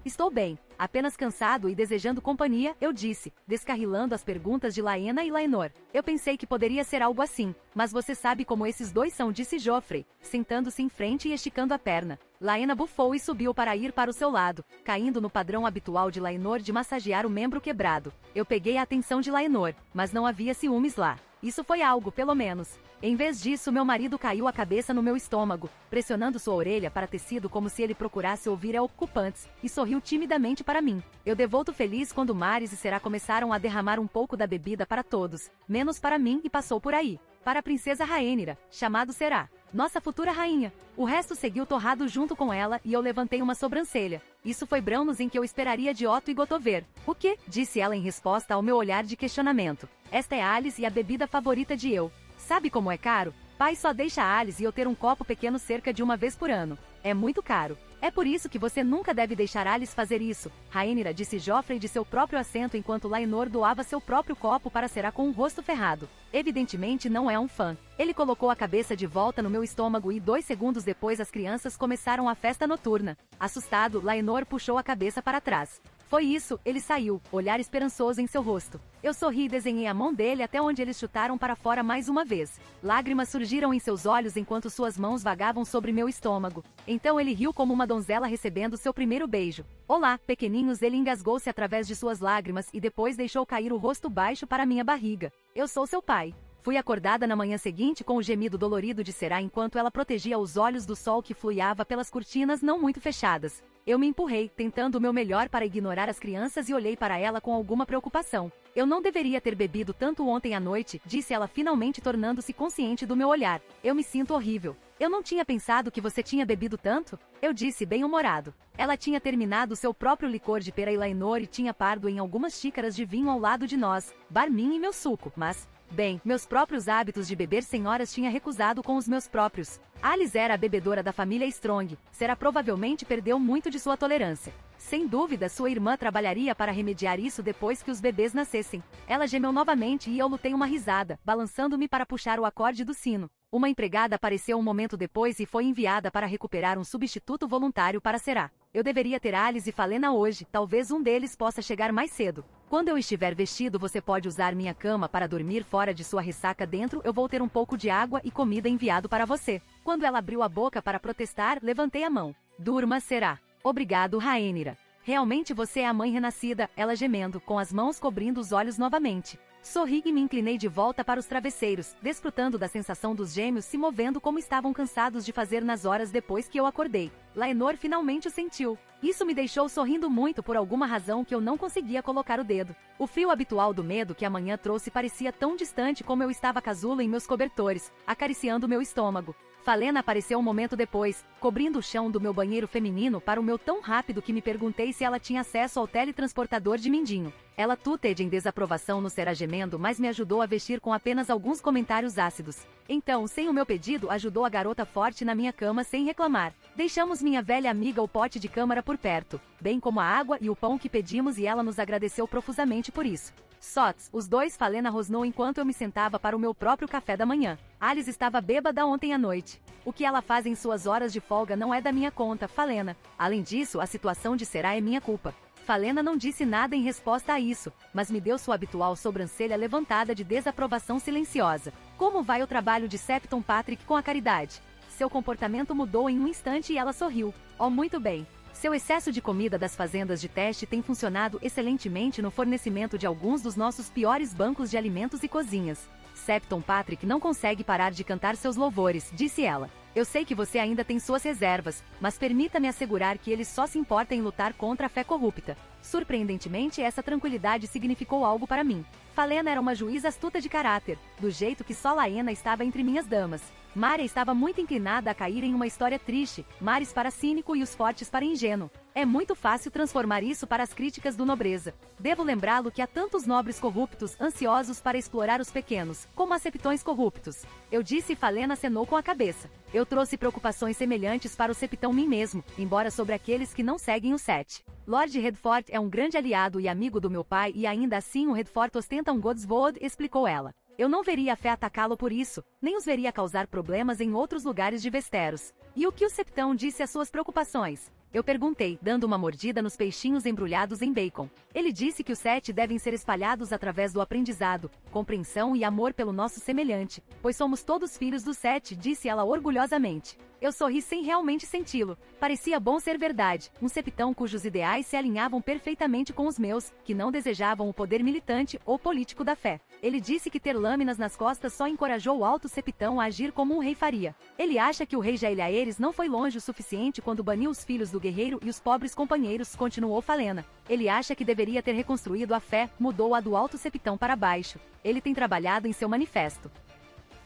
Estou bem, apenas cansado e desejando companhia, eu disse, descarrilando as perguntas de Laena e Laenor. Eu pensei que poderia ser algo assim, mas você sabe como esses dois são, disse Joffrey, sentando-se em frente e esticando a perna. Laena bufou e subiu para ir para o seu lado, caindo no padrão habitual de Laenor de massagear o membro quebrado. Eu peguei a atenção de Laenor, mas não havia ciúmes lá. Isso foi algo, pelo menos. Em vez disso, meu marido caiu a cabeça no meu estômago, pressionando sua orelha para tecido como se ele procurasse ouvir a ocupantes, e sorriu timidamente para mim. Eu devolto feliz quando Maris e Será começaram a derramar um pouco da bebida para todos, menos para mim e passou por aí. Para a princesa Raenira, chamado Será nossa futura rainha. O resto seguiu torrado junto com ela e eu levantei uma sobrancelha. Isso foi Brownos em que eu esperaria de Otto e Gotover. O que? Disse ela em resposta ao meu olhar de questionamento. Esta é Alice e a bebida favorita de eu. Sabe como é caro? Pai só deixa Alice e eu ter um copo pequeno cerca de uma vez por ano. É muito caro. É por isso que você nunca deve deixar Alice fazer isso, Rainira disse Joffrey de seu próprio assento enquanto Lainor doava seu próprio copo para Será com um rosto ferrado. Evidentemente não é um fã. Ele colocou a cabeça de volta no meu estômago e dois segundos depois as crianças começaram a festa noturna. Assustado, Lainor puxou a cabeça para trás. Foi isso, ele saiu, olhar esperançoso em seu rosto. Eu sorri e desenhei a mão dele até onde eles chutaram para fora mais uma vez. Lágrimas surgiram em seus olhos enquanto suas mãos vagavam sobre meu estômago. Então ele riu como uma donzela recebendo seu primeiro beijo. Olá, pequeninhos, ele engasgou-se através de suas lágrimas e depois deixou cair o rosto baixo para minha barriga. Eu sou seu pai. Fui acordada na manhã seguinte com o gemido dolorido de Será enquanto ela protegia os olhos do sol que fluiava pelas cortinas não muito fechadas. Eu me empurrei, tentando o meu melhor para ignorar as crianças e olhei para ela com alguma preocupação. Eu não deveria ter bebido tanto ontem à noite, disse ela finalmente tornando-se consciente do meu olhar. Eu me sinto horrível. Eu não tinha pensado que você tinha bebido tanto? Eu disse bem-humorado. Ela tinha terminado seu próprio licor de pera e lainor e tinha pardo em algumas xícaras de vinho ao lado de nós, Barmin e meu suco, mas, Bem, meus próprios hábitos de beber sem horas tinha recusado com os meus próprios. Alice era a bebedora da família Strong. Será provavelmente perdeu muito de sua tolerância. Sem dúvida, sua irmã trabalharia para remediar isso depois que os bebês nascessem. Ela gemeu novamente e eu lutei uma risada, balançando-me para puxar o acorde do sino. Uma empregada apareceu um momento depois e foi enviada para recuperar um substituto voluntário para Será. Eu deveria ter Alice e Falena hoje, talvez um deles possa chegar mais cedo. Quando eu estiver vestido, você pode usar minha cama para dormir fora de sua ressaca dentro. Eu vou ter um pouco de água e comida enviado para você. Quando ela abriu a boca para protestar, levantei a mão. Durma será. Obrigado, Raenira. Realmente você é a mãe renascida, ela gemendo, com as mãos cobrindo os olhos novamente. Sorri e me inclinei de volta para os travesseiros, desfrutando da sensação dos gêmeos se movendo como estavam cansados de fazer nas horas depois que eu acordei. Laenor finalmente o sentiu. Isso me deixou sorrindo muito por alguma razão que eu não conseguia colocar o dedo. O frio habitual do medo que a manhã trouxe parecia tão distante como eu estava casulo em meus cobertores, acariciando meu estômago. Falena apareceu um momento depois, cobrindo o chão do meu banheiro feminino para o meu tão rápido que me perguntei se ela tinha acesso ao teletransportador de Mindinho. Ela tutede em desaprovação no será gemendo, mas me ajudou a vestir com apenas alguns comentários ácidos. Então, sem o meu pedido, ajudou a garota forte na minha cama sem reclamar. Deixamos minha velha amiga o pote de câmara por perto, bem como a água e o pão que pedimos e ela nos agradeceu profusamente por isso. Sots, os dois Falena rosnou enquanto eu me sentava para o meu próprio café da manhã. Alice estava bêbada ontem à noite. O que ela faz em suas horas de folga não é da minha conta, Falena. Além disso, a situação de Será é minha culpa. Falena não disse nada em resposta a isso, mas me deu sua habitual sobrancelha levantada de desaprovação silenciosa. Como vai o trabalho de Septon Patrick com a caridade? Seu comportamento mudou em um instante e ela sorriu. Oh, muito bem. Seu excesso de comida das fazendas de teste tem funcionado excelentemente no fornecimento de alguns dos nossos piores bancos de alimentos e cozinhas. Septon Patrick não consegue parar de cantar seus louvores, disse ela. Eu sei que você ainda tem suas reservas, mas permita-me assegurar que ele só se importa em lutar contra a fé corrupta. Surpreendentemente, essa tranquilidade significou algo para mim. Falena era uma juíza astuta de caráter, do jeito que só Laena estava entre minhas damas. Maria estava muito inclinada a cair em uma história triste, Mares para cínico e os fortes para ingênuo. É muito fácil transformar isso para as críticas do nobreza. Devo lembrá-lo que há tantos nobres corruptos ansiosos para explorar os pequenos, como aceptões corruptos. Eu disse e Falena acenou com a cabeça. Eu trouxe preocupações semelhantes para o septão mim mesmo, embora sobre aqueles que não seguem o sete. Lord Redford é um grande aliado e amigo do meu pai e ainda assim o Redford ostenta um Godswold, explicou ela. Eu não veria a fé atacá-lo por isso, nem os veria causar problemas em outros lugares de Vesteros. E o que o septão disse às suas preocupações? Eu perguntei, dando uma mordida nos peixinhos embrulhados em bacon. Ele disse que os sete devem ser espalhados através do aprendizado, compreensão e amor pelo nosso semelhante, pois somos todos filhos dos sete, disse ela orgulhosamente. Eu sorri sem realmente senti-lo. Parecia bom ser verdade, um septão cujos ideais se alinhavam perfeitamente com os meus, que não desejavam o poder militante ou político da fé. Ele disse que ter lâminas nas costas só encorajou o alto septão a agir como um rei faria. Ele acha que o rei Jael Aeres não foi longe o suficiente quando baniu os filhos do guerreiro e os pobres companheiros, continuou Falena. Ele acha que deveria ter reconstruído a fé, mudou a do alto septão para baixo. Ele tem trabalhado em seu manifesto.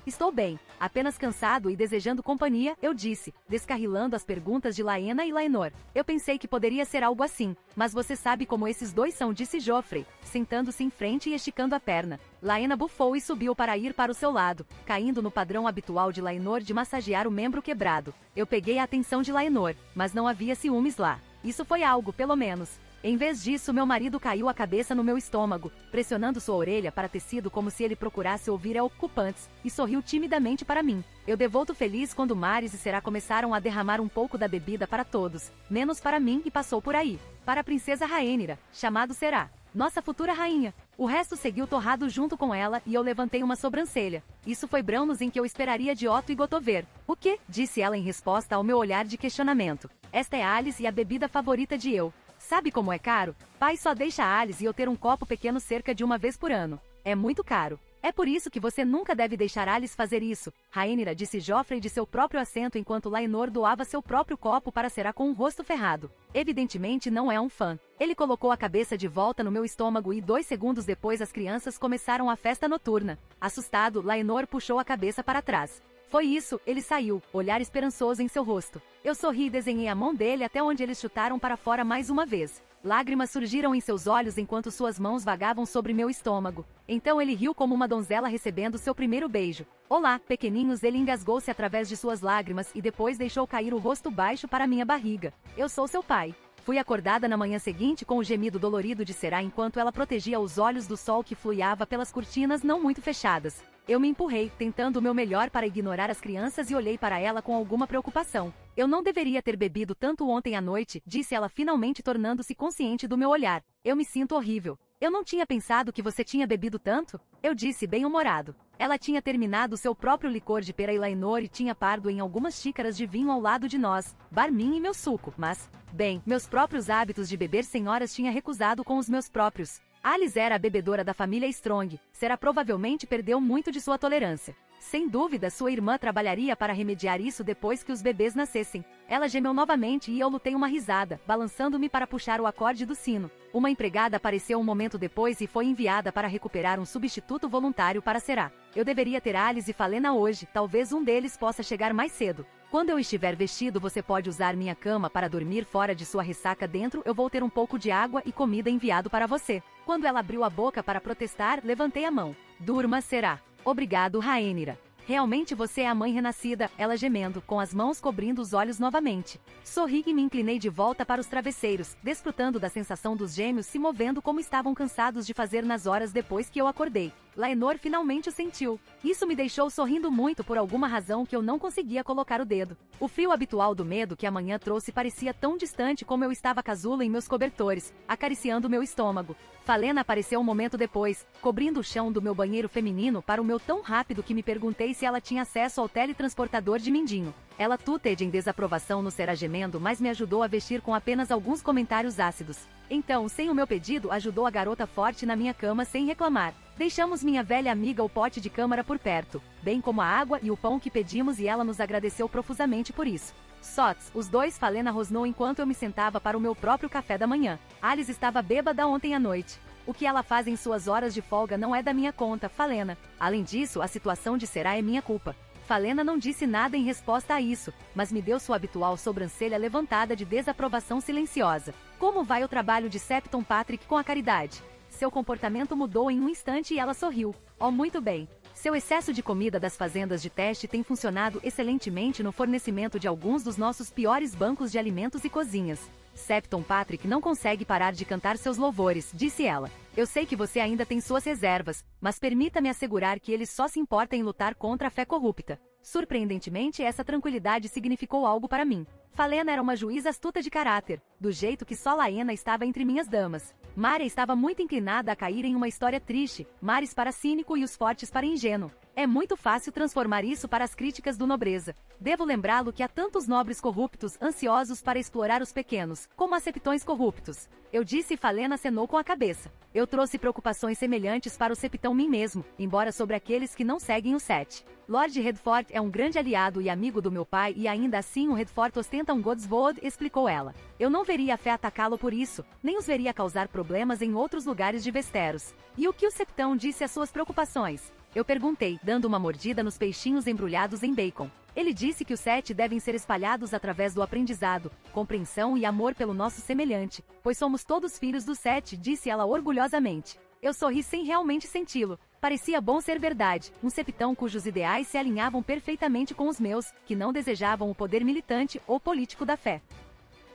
Estou bem, apenas cansado e desejando companhia, eu disse, descarrilando as perguntas de Laena e Laenor. Eu pensei que poderia ser algo assim, mas você sabe como esses dois são, disse Joffrey, sentando-se em frente e esticando a perna. Laena bufou e subiu para ir para o seu lado, caindo no padrão habitual de Laenor de massagear o membro quebrado. Eu peguei a atenção de Laenor, mas não havia ciúmes lá. Isso foi algo, pelo menos. Em vez disso, meu marido caiu a cabeça no meu estômago, pressionando sua orelha para tecido como se ele procurasse ouvir a ocupantes, e sorriu timidamente para mim. Eu devolto feliz quando Maris e Será começaram a derramar um pouco da bebida para todos, menos para mim e passou por aí. Para a princesa Raenira, chamado Será. Nossa futura rainha. O resto seguiu torrado junto com ela e eu levantei uma sobrancelha. Isso foi Brownos em que eu esperaria de Otto e Gotover. O que? Disse ela em resposta ao meu olhar de questionamento. Esta é Alice e a bebida favorita de eu. Sabe como é caro? Pai só deixa Alice e eu ter um copo pequeno cerca de uma vez por ano. É muito caro. É por isso que você nunca deve deixar Alice fazer isso, Rainira disse Joffrey de seu próprio assento enquanto Laenor doava seu próprio copo para Será com um rosto ferrado. Evidentemente não é um fã. Ele colocou a cabeça de volta no meu estômago e dois segundos depois as crianças começaram a festa noturna. Assustado, Laenor puxou a cabeça para trás. Foi isso, ele saiu, olhar esperançoso em seu rosto. Eu sorri e desenhei a mão dele até onde eles chutaram para fora mais uma vez. Lágrimas surgiram em seus olhos enquanto suas mãos vagavam sobre meu estômago. Então ele riu como uma donzela recebendo seu primeiro beijo. Olá, pequeninhos, ele engasgou-se através de suas lágrimas e depois deixou cair o rosto baixo para minha barriga. Eu sou seu pai. Fui acordada na manhã seguinte com o gemido dolorido de Será enquanto ela protegia os olhos do sol que fluiava pelas cortinas não muito fechadas. Eu me empurrei, tentando o meu melhor para ignorar as crianças e olhei para ela com alguma preocupação. Eu não deveria ter bebido tanto ontem à noite, disse ela finalmente tornando-se consciente do meu olhar. Eu me sinto horrível. Eu não tinha pensado que você tinha bebido tanto? Eu disse bem-humorado. Ela tinha terminado seu próprio licor de pera e lainor e tinha pardo em algumas xícaras de vinho ao lado de nós, Barmin e meu suco, mas, bem, meus próprios hábitos de beber senhoras tinha recusado com os meus próprios. Alice era a bebedora da família Strong, será provavelmente perdeu muito de sua tolerância. Sem dúvida, sua irmã trabalharia para remediar isso depois que os bebês nascessem. Ela gemeu novamente e eu lutei uma risada, balançando-me para puxar o acorde do sino. Uma empregada apareceu um momento depois e foi enviada para recuperar um substituto voluntário para Será. Eu deveria ter Alice e Falena hoje, talvez um deles possa chegar mais cedo. Quando eu estiver vestido, você pode usar minha cama para dormir fora de sua ressaca dentro. Eu vou ter um pouco de água e comida enviado para você. Quando ela abriu a boca para protestar, levantei a mão. Durma será. Obrigado, Raenira. Realmente você é a mãe renascida, ela gemendo, com as mãos cobrindo os olhos novamente. Sorri e me inclinei de volta para os travesseiros, desfrutando da sensação dos gêmeos se movendo como estavam cansados de fazer nas horas depois que eu acordei. Laenor finalmente o sentiu. Isso me deixou sorrindo muito por alguma razão que eu não conseguia colocar o dedo. O frio habitual do medo que a manhã trouxe parecia tão distante como eu estava casulo em meus cobertores, acariciando meu estômago. Falena apareceu um momento depois, cobrindo o chão do meu banheiro feminino para o meu tão rápido que me perguntei se ela tinha acesso ao teletransportador de Mindinho. Ela tutede em desaprovação no gemendo, mas me ajudou a vestir com apenas alguns comentários ácidos. Então, sem o meu pedido, ajudou a garota forte na minha cama sem reclamar. Deixamos minha velha amiga o pote de câmara por perto, bem como a água e o pão que pedimos e ela nos agradeceu profusamente por isso. Sots, os dois Falena rosnou enquanto eu me sentava para o meu próprio café da manhã. Alice estava bêbada ontem à noite. O que ela faz em suas horas de folga não é da minha conta, Falena. Além disso, a situação de Será é minha culpa. Falena não disse nada em resposta a isso, mas me deu sua habitual sobrancelha levantada de desaprovação silenciosa. Como vai o trabalho de Septon Patrick com a caridade? Seu comportamento mudou em um instante e ela sorriu. Oh, muito bem. Seu excesso de comida das fazendas de teste tem funcionado excelentemente no fornecimento de alguns dos nossos piores bancos de alimentos e cozinhas. Septon Patrick não consegue parar de cantar seus louvores, disse ela. Eu sei que você ainda tem suas reservas, mas permita-me assegurar que ele só se importa em lutar contra a fé corrupta. Surpreendentemente, essa tranquilidade significou algo para mim. Falena era uma juíza astuta de caráter, do jeito que só Laena estava entre minhas damas. Maria estava muito inclinada a cair em uma história triste, Mares para cínico e os fortes para ingênuo. É muito fácil transformar isso para as críticas do nobreza. Devo lembrá-lo que há tantos nobres corruptos ansiosos para explorar os pequenos, como aceptões corruptos. Eu disse e Falena acenou com a cabeça. Eu trouxe preocupações semelhantes para o septão mim mesmo, embora sobre aqueles que não seguem o sete. Lord Redford é um grande aliado e amigo do meu pai e ainda assim o Redford ostenta um Godswood, explicou ela. Eu não veria a fé atacá-lo por isso, nem os veria causar problemas em outros lugares de Vesteros. E o que o septão disse às suas preocupações? Eu perguntei, dando uma mordida nos peixinhos embrulhados em bacon. Ele disse que os sete devem ser espalhados através do aprendizado, compreensão e amor pelo nosso semelhante, pois somos todos filhos do sete, disse ela orgulhosamente. Eu sorri sem realmente senti-lo. Parecia bom ser verdade, um septão cujos ideais se alinhavam perfeitamente com os meus, que não desejavam o poder militante ou político da fé.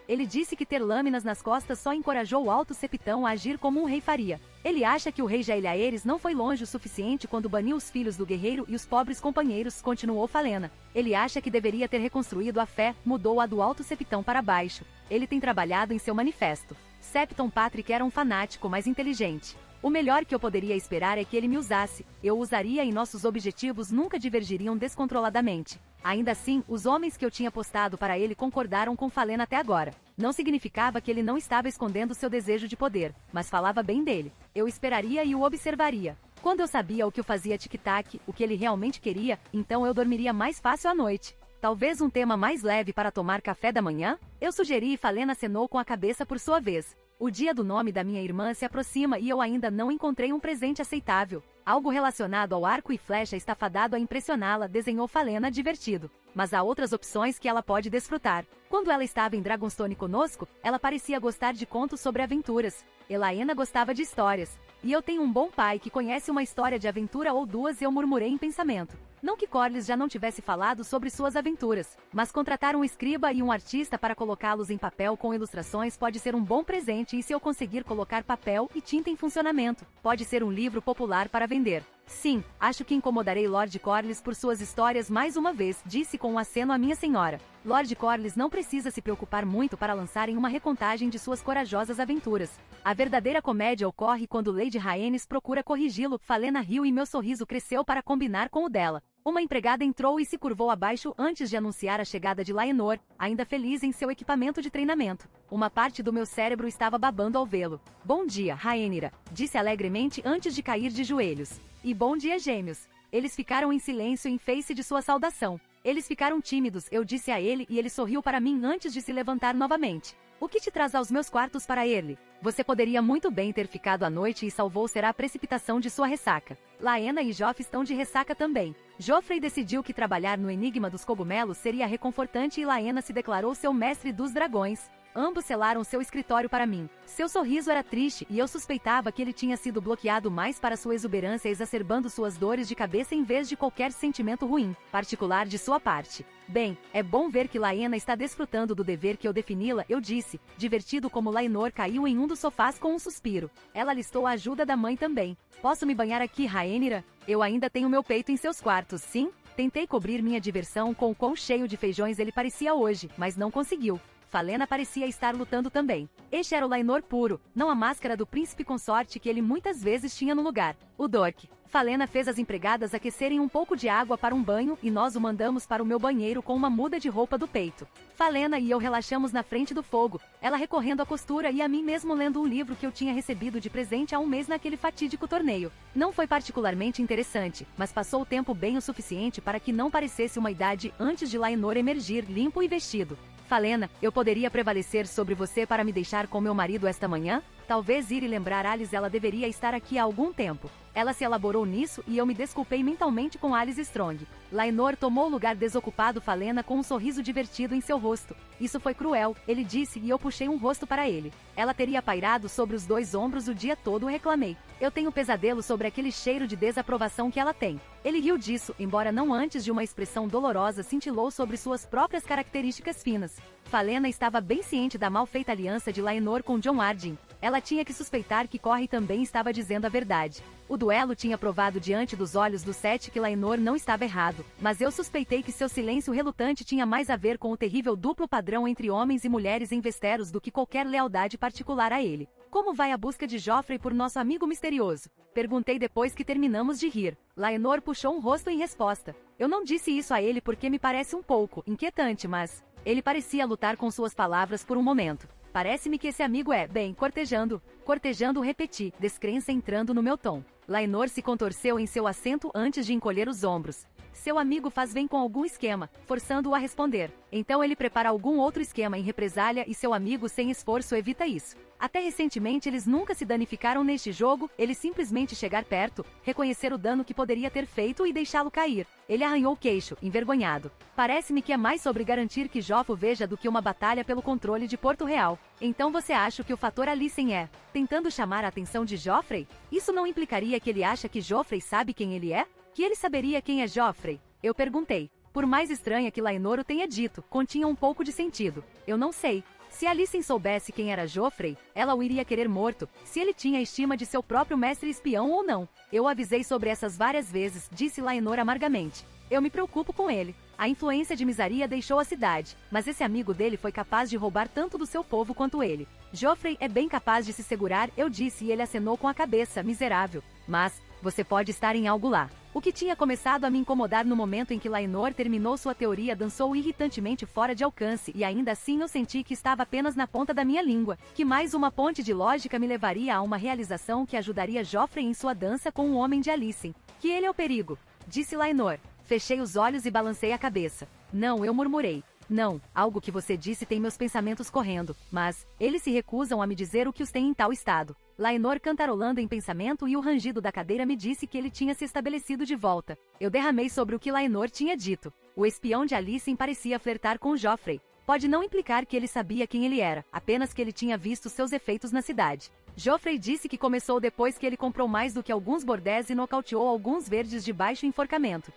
Ele disse que ter lâminas nas costas só encorajou o alto septão a agir como um rei faria. Ele acha que o rei Jael Aeres não foi longe o suficiente quando baniu os filhos do guerreiro e os pobres companheiros, continuou Falena. Ele acha que deveria ter reconstruído a fé, mudou-a do alto septão para baixo. Ele tem trabalhado em seu manifesto. Septon Patrick era um fanático, mas inteligente. O melhor que eu poderia esperar é que ele me usasse, eu usaria e nossos objetivos nunca divergiriam descontroladamente. Ainda assim, os homens que eu tinha postado para ele concordaram com Falena até agora. Não significava que ele não estava escondendo seu desejo de poder, mas falava bem dele. Eu esperaria e o observaria. Quando eu sabia o que o fazia tic-tac, o que ele realmente queria, então eu dormiria mais fácil à noite. Talvez um tema mais leve para tomar café da manhã? Eu sugeri e Falena acenou com a cabeça por sua vez. O dia do nome da minha irmã se aproxima e eu ainda não encontrei um presente aceitável. Algo relacionado ao arco e flecha está fadado a impressioná-la, desenhou Falena divertido. Mas há outras opções que ela pode desfrutar. Quando ela estava em Dragonstone conosco, ela parecia gostar de contos sobre aventuras. Elaena gostava de histórias. E eu tenho um bom pai que conhece uma história de aventura ou duas eu murmurei em pensamento. Não que Corlys já não tivesse falado sobre suas aventuras, mas contratar um escriba e um artista para colocá-los em papel com ilustrações pode ser um bom presente e se eu conseguir colocar papel e tinta em funcionamento, pode ser um livro popular para vender. Sim, acho que incomodarei Lord Corlys por suas histórias mais uma vez, disse com um aceno a minha senhora. Lord Corlys não precisa se preocupar muito para lançarem uma recontagem de suas corajosas aventuras. A verdadeira comédia ocorre quando Lady Rhaenys procura corrigi-lo. Falena riu e meu sorriso cresceu para combinar com o dela. Uma empregada entrou e se curvou abaixo antes de anunciar a chegada de Laenor, ainda feliz em seu equipamento de treinamento. Uma parte do meu cérebro estava babando ao vê-lo. Bom dia, Rhaenyra, disse alegremente antes de cair de joelhos. E bom dia, gêmeos. Eles ficaram em silêncio em face de sua saudação. Eles ficaram tímidos, eu disse a ele e ele sorriu para mim antes de se levantar novamente. O que te traz aos meus quartos para ele? Você poderia muito bem ter ficado à noite e salvou será a precipitação de sua ressaca. Laena e Joff estão de ressaca também. Joffrey decidiu que trabalhar no enigma dos cogumelos seria reconfortante e Laena se declarou seu mestre dos dragões. Ambos selaram seu escritório para mim. Seu sorriso era triste e eu suspeitava que ele tinha sido bloqueado mais para sua exuberância exacerbando suas dores de cabeça em vez de qualquer sentimento ruim, particular de sua parte. Bem, é bom ver que Laena está desfrutando do dever que eu defini-la, eu disse, divertido como Lainor caiu em um dos sofás com um suspiro. Ela listou a ajuda da mãe também. Posso me banhar aqui, Raenira? Eu ainda tenho meu peito em seus quartos, sim? Tentei cobrir minha diversão com o quão cheio de feijões ele parecia hoje, mas não conseguiu. Falena parecia estar lutando também. Este era o Lainor puro, não a máscara do príncipe consorte que ele muitas vezes tinha no lugar. O Dork. Falena fez as empregadas aquecerem um pouco de água para um banho e nós o mandamos para o meu banheiro com uma muda de roupa do peito. Falena e eu relaxamos na frente do fogo, ela recorrendo à costura e a mim mesmo lendo um livro que eu tinha recebido de presente há um mês naquele fatídico torneio. Não foi particularmente interessante, mas passou o tempo bem o suficiente para que não parecesse uma idade antes de Lainor emergir limpo e vestido. Falena, eu poderia prevalecer sobre você para me deixar com meu marido esta manhã? Talvez ir e lembrar Alice ela deveria estar aqui há algum tempo. Ela se elaborou nisso e eu me desculpei mentalmente com Alice Strong. Lainor tomou o lugar desocupado Falena com um sorriso divertido em seu rosto. Isso foi cruel, ele disse e eu puxei um rosto para ele. Ela teria pairado sobre os dois ombros o dia todo reclamei. Eu tenho pesadelo sobre aquele cheiro de desaprovação que ela tem. Ele riu disso, embora não antes de uma expressão dolorosa cintilou sobre suas próprias características finas. Falena estava bem ciente da mal feita aliança de Lainor com John Arden. Ela tinha que suspeitar que Corre também estava dizendo a verdade. O duelo tinha provado diante dos olhos do Sete que Lainor não estava errado, mas eu suspeitei que seu silêncio relutante tinha mais a ver com o terrível duplo padrão entre homens e mulheres em Vesteros do que qualquer lealdade particular a ele. Como vai a busca de Joffrey por nosso amigo misterioso? Perguntei depois que terminamos de rir. Laenor puxou um rosto em resposta. Eu não disse isso a ele porque me parece um pouco inquietante, mas ele parecia lutar com suas palavras por um momento. Parece-me que esse amigo é, bem, cortejando. Cortejando repeti, descrença entrando no meu tom. Lainor se contorceu em seu assento antes de encolher os ombros. Seu amigo faz bem com algum esquema, forçando-o a responder. Então ele prepara algum outro esquema em represália e seu amigo sem esforço evita isso. Até recentemente eles nunca se danificaram neste jogo, ele simplesmente chegar perto, reconhecer o dano que poderia ter feito e deixá-lo cair. Ele arranhou o queixo, envergonhado. Parece-me que é mais sobre garantir que Joffo veja do que uma batalha pelo controle de Porto Real. Então você acha que o fator Alicent é, tentando chamar a atenção de Joffrey? Isso não implicaria que ele acha que Joffrey sabe quem ele é? Que ele saberia quem é Joffrey? Eu perguntei. Por mais estranha que Lainoro tenha dito, continha um pouco de sentido. Eu não sei. Se Alicent soubesse quem era Joffrey, ela o iria querer morto, se ele tinha estima de seu próprio mestre espião ou não. Eu avisei sobre essas várias vezes, disse Laenor amargamente. Eu me preocupo com ele. A influência de Misaria deixou a cidade, mas esse amigo dele foi capaz de roubar tanto do seu povo quanto ele. Joffrey é bem capaz de se segurar, eu disse e ele acenou com a cabeça, miserável. Mas, você pode estar em algo lá. O que tinha começado a me incomodar no momento em que Lainor terminou sua teoria dançou irritantemente fora de alcance e ainda assim eu senti que estava apenas na ponta da minha língua, que mais uma ponte de lógica me levaria a uma realização que ajudaria Joffrey em sua dança com o homem de Alicent. Que ele é o perigo, disse Lainor. Fechei os olhos e balancei a cabeça. Não, eu murmurei. Não, algo que você disse tem meus pensamentos correndo, mas eles se recusam a me dizer o que os tem em tal estado. Lainor cantarolando em pensamento e o rangido da cadeira me disse que ele tinha se estabelecido de volta. Eu derramei sobre o que Lainor tinha dito. O espião de Alicent parecia flertar com Joffrey. Pode não implicar que ele sabia quem ele era, apenas que ele tinha visto seus efeitos na cidade. Joffrey disse que começou depois que ele comprou mais do que alguns bordéis e nocauteou alguns verdes de baixo enforcamento.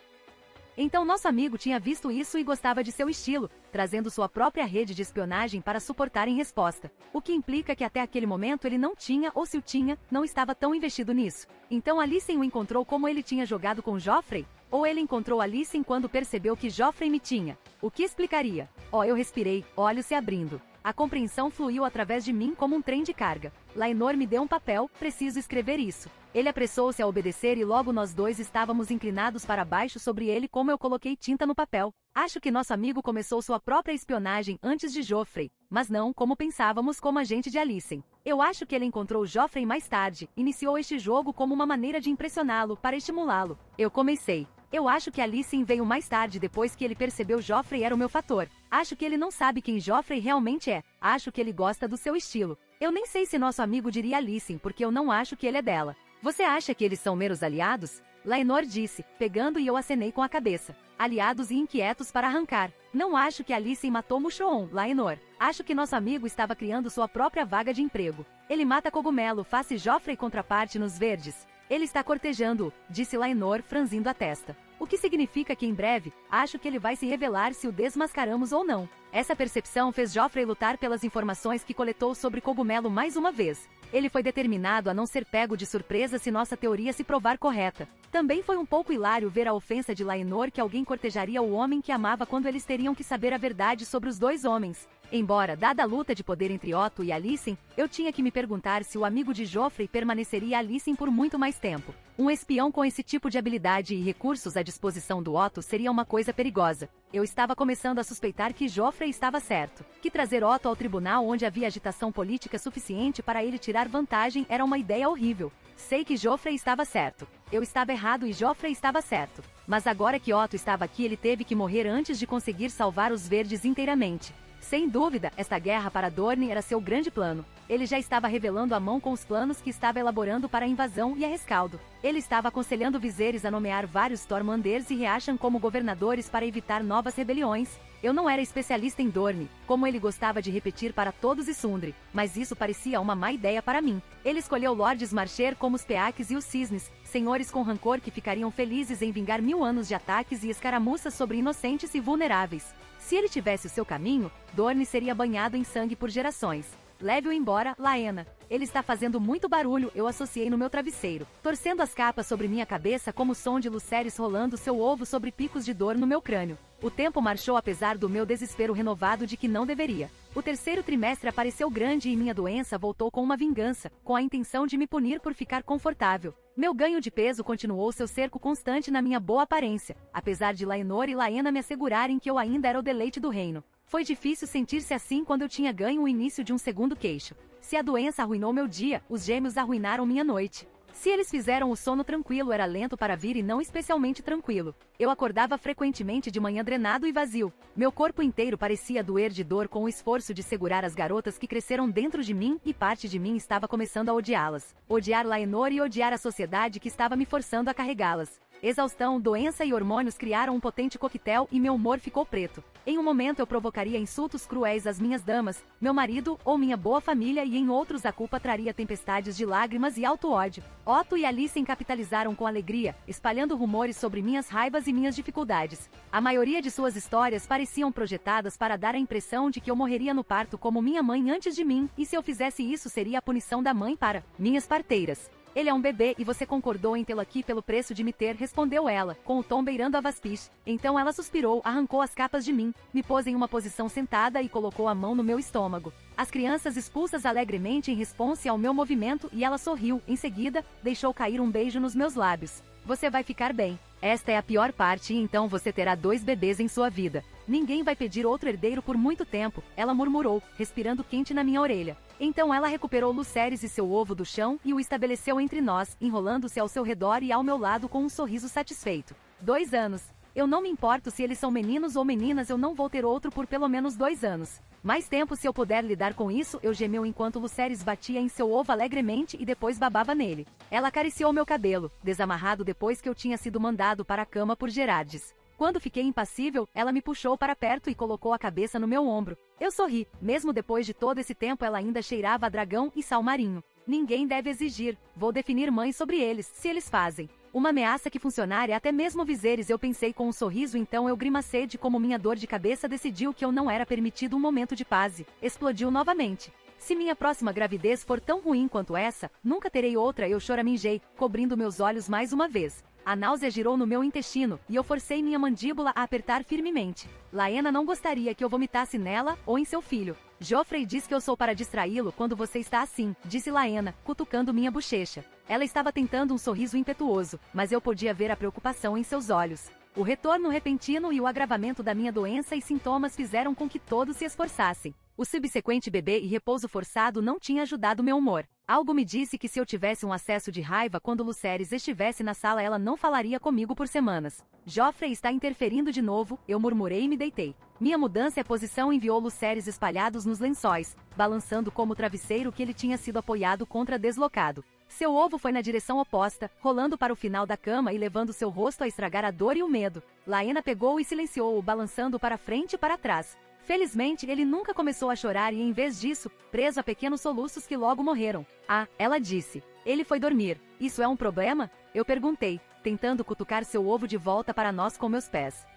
Então nosso amigo tinha visto isso e gostava de seu estilo, trazendo sua própria rede de espionagem para suportar em resposta. O que implica que até aquele momento ele não tinha, ou se o tinha, não estava tão investido nisso. Então Alicent o encontrou como ele tinha jogado com Joffrey? Ou ele encontrou Alicent quando percebeu que Joffrey me tinha? O que explicaria? Oh, eu respirei, olhos se abrindo. A compreensão fluiu através de mim como um trem de carga. Lainor me deu um papel, preciso escrever isso. Ele apressou-se a obedecer e logo nós dois estávamos inclinados para baixo sobre ele como eu coloquei tinta no papel. Acho que nosso amigo começou sua própria espionagem antes de Joffrey, mas não como pensávamos como agente de Alicent. Eu acho que ele encontrou Joffrey mais tarde, iniciou este jogo como uma maneira de impressioná-lo, para estimulá-lo. Eu comecei. Eu acho que Alicent veio mais tarde depois que ele percebeu Joffrey era o meu fator. Acho que ele não sabe quem Joffrey realmente é. Acho que ele gosta do seu estilo. Eu nem sei se nosso amigo diria Alicent porque eu não acho que ele é dela. Você acha que eles são meros aliados? Laenor disse, pegando e eu acenei com a cabeça. Aliados e inquietos para arrancar. Não acho que Alice matou Mushroom, Laenor. Acho que nosso amigo estava criando sua própria vaga de emprego. Ele mata cogumelo, face Joffrey contraparte nos verdes. Ele está cortejando, disse Laenor, franzindo a testa. O que significa que em breve, acho que ele vai se revelar se o desmascaramos ou não. Essa percepção fez Joffrey lutar pelas informações que coletou sobre Cogumelo mais uma vez. Ele foi determinado a não ser pego de surpresa se nossa teoria se provar correta. Também foi um pouco hilário ver a ofensa de Laenor que alguém cortejaria o homem que amava quando eles teriam que saber a verdade sobre os dois homens. Embora, dada a luta de poder entre Otto e Alicent, eu tinha que me perguntar se o amigo de Joffrey permaneceria Alicent por muito mais tempo. Um espião com esse tipo de habilidade e recursos à disposição do Otto seria uma coisa perigosa. Eu estava começando a suspeitar que Joffrey estava certo. Que trazer Otto ao tribunal onde havia agitação política suficiente para ele tirar vantagem era uma ideia horrível. Sei que Joffrey estava certo. Eu estava errado e Joffrey estava certo. Mas agora que Otto estava aqui ele teve que morrer antes de conseguir salvar os verdes inteiramente. Sem dúvida, esta guerra para Dorne era seu grande plano. Ele já estava revelando a mão com os planos que estava elaborando para a invasão e a rescaldo. Ele estava aconselhando Viserys a nomear vários Tormanders e Reachan como governadores para evitar novas rebeliões. Eu não era especialista em Dorne, como ele gostava de repetir para todos e Sundre, mas isso parecia uma má ideia para mim. Ele escolheu Lordes Marcher como os Peaques e os Cisnes, senhores com rancor que ficariam felizes em vingar mil anos de ataques e escaramuças sobre inocentes e vulneráveis. Se ele tivesse o seu caminho, Dorne seria banhado em sangue por gerações. Leve-o embora, Laena. Ele está fazendo muito barulho, eu associei no meu travesseiro, torcendo as capas sobre minha cabeça como o som de Luceres rolando seu ovo sobre picos de dor no meu crânio. O tempo marchou apesar do meu desespero renovado de que não deveria. O terceiro trimestre apareceu grande e minha doença voltou com uma vingança, com a intenção de me punir por ficar confortável. Meu ganho de peso continuou seu cerco constante na minha boa aparência, apesar de Laenor e Laena me assegurarem que eu ainda era o deleite do reino. Foi difícil sentir-se assim quando eu tinha ganho o início de um segundo queixo. Se a doença arruinou meu dia, os gêmeos arruinaram minha noite. Se eles fizeram o sono tranquilo era lento para vir e não especialmente tranquilo. Eu acordava frequentemente de manhã drenado e vazio. Meu corpo inteiro parecia doer de dor com o esforço de segurar as garotas que cresceram dentro de mim e parte de mim estava começando a odiá-las. Odiar Laenor e odiar a sociedade que estava me forçando a carregá-las. Exaustão, doença e hormônios criaram um potente coquetel e meu humor ficou preto. Em um momento eu provocaria insultos cruéis às minhas damas, meu marido ou minha boa família e em outros a culpa traria tempestades de lágrimas e alto ódio. Otto e Alice capitalizaram com alegria, espalhando rumores sobre minhas raivas e minhas dificuldades. A maioria de suas histórias pareciam projetadas para dar a impressão de que eu morreria no parto como minha mãe antes de mim, e se eu fizesse isso seria a punição da mãe para minhas parteiras. Ele é um bebê e você concordou em tê-lo aqui pelo preço de me ter, respondeu ela, com o tom beirando a Vaspiche. Então ela suspirou, arrancou as capas de mim, me pôs em uma posição sentada e colocou a mão no meu estômago. As crianças expulsas alegremente em resposta ao meu movimento e ela sorriu, em seguida, deixou cair um beijo nos meus lábios. Você vai ficar bem. Esta é a pior parte e então você terá dois bebês em sua vida. Ninguém vai pedir outro herdeiro por muito tempo, ela murmurou, respirando quente na minha orelha. Então ela recuperou Luceres e seu ovo do chão e o estabeleceu entre nós, enrolando-se ao seu redor e ao meu lado com um sorriso satisfeito. Dois anos. Eu não me importo se eles são meninos ou meninas, eu não vou ter outro por pelo menos dois anos. Mais tempo se eu puder lidar com isso, eu gemeu enquanto Luceres batia em seu ovo alegremente e depois babava nele. Ela acariciou meu cabelo, desamarrado depois que eu tinha sido mandado para a cama por Gerardes. Quando fiquei impassível, ela me puxou para perto e colocou a cabeça no meu ombro. Eu sorri, mesmo depois de todo esse tempo ela ainda cheirava a dragão e sal marinho. Ninguém deve exigir, vou definir mãe sobre eles, se eles fazem. Uma ameaça que funcionaria até mesmo Viserys eu pensei com um sorriso então eu grimacei de como minha dor de cabeça decidiu que eu não era permitido um momento de paz. Explodiu novamente. Se minha próxima gravidez for tão ruim quanto essa, nunca terei outra eu choramingei, cobrindo meus olhos mais uma vez. A náusea girou no meu intestino, e eu forcei minha mandíbula a apertar firmemente. Laena não gostaria que eu vomitasse nela ou em seu filho. Joffrey diz que eu sou para distraí-lo quando você está assim, disse Laena, cutucando minha bochecha. Ela estava tentando um sorriso impetuoso, mas eu podia ver a preocupação em seus olhos. O retorno repentino e o agravamento da minha doença e sintomas fizeram com que todos se esforçassem. O subsequente bebê e repouso forçado não tinha ajudado meu humor. Algo me disse que se eu tivesse um acesso de raiva quando Luceres estivesse na sala ela não falaria comigo por semanas. Joffrey está interferindo de novo, eu murmurei e me deitei. Minha mudança é posição enviou Luceres espalhados nos lençóis, balançando como travesseiro que ele tinha sido apoiado contra deslocado. Seu ovo foi na direção oposta, rolando para o final da cama e levando seu rosto a estragar a dor e o medo. Laena pegou e silenciou-o, balançando para frente e para trás. Felizmente, ele nunca começou a chorar e, em vez disso, preso a pequenos soluços que logo morreram. Ah, ela disse. Ele foi dormir. Isso é um problema? Eu perguntei, tentando cutucar seu ovo de volta para nós com meus pés.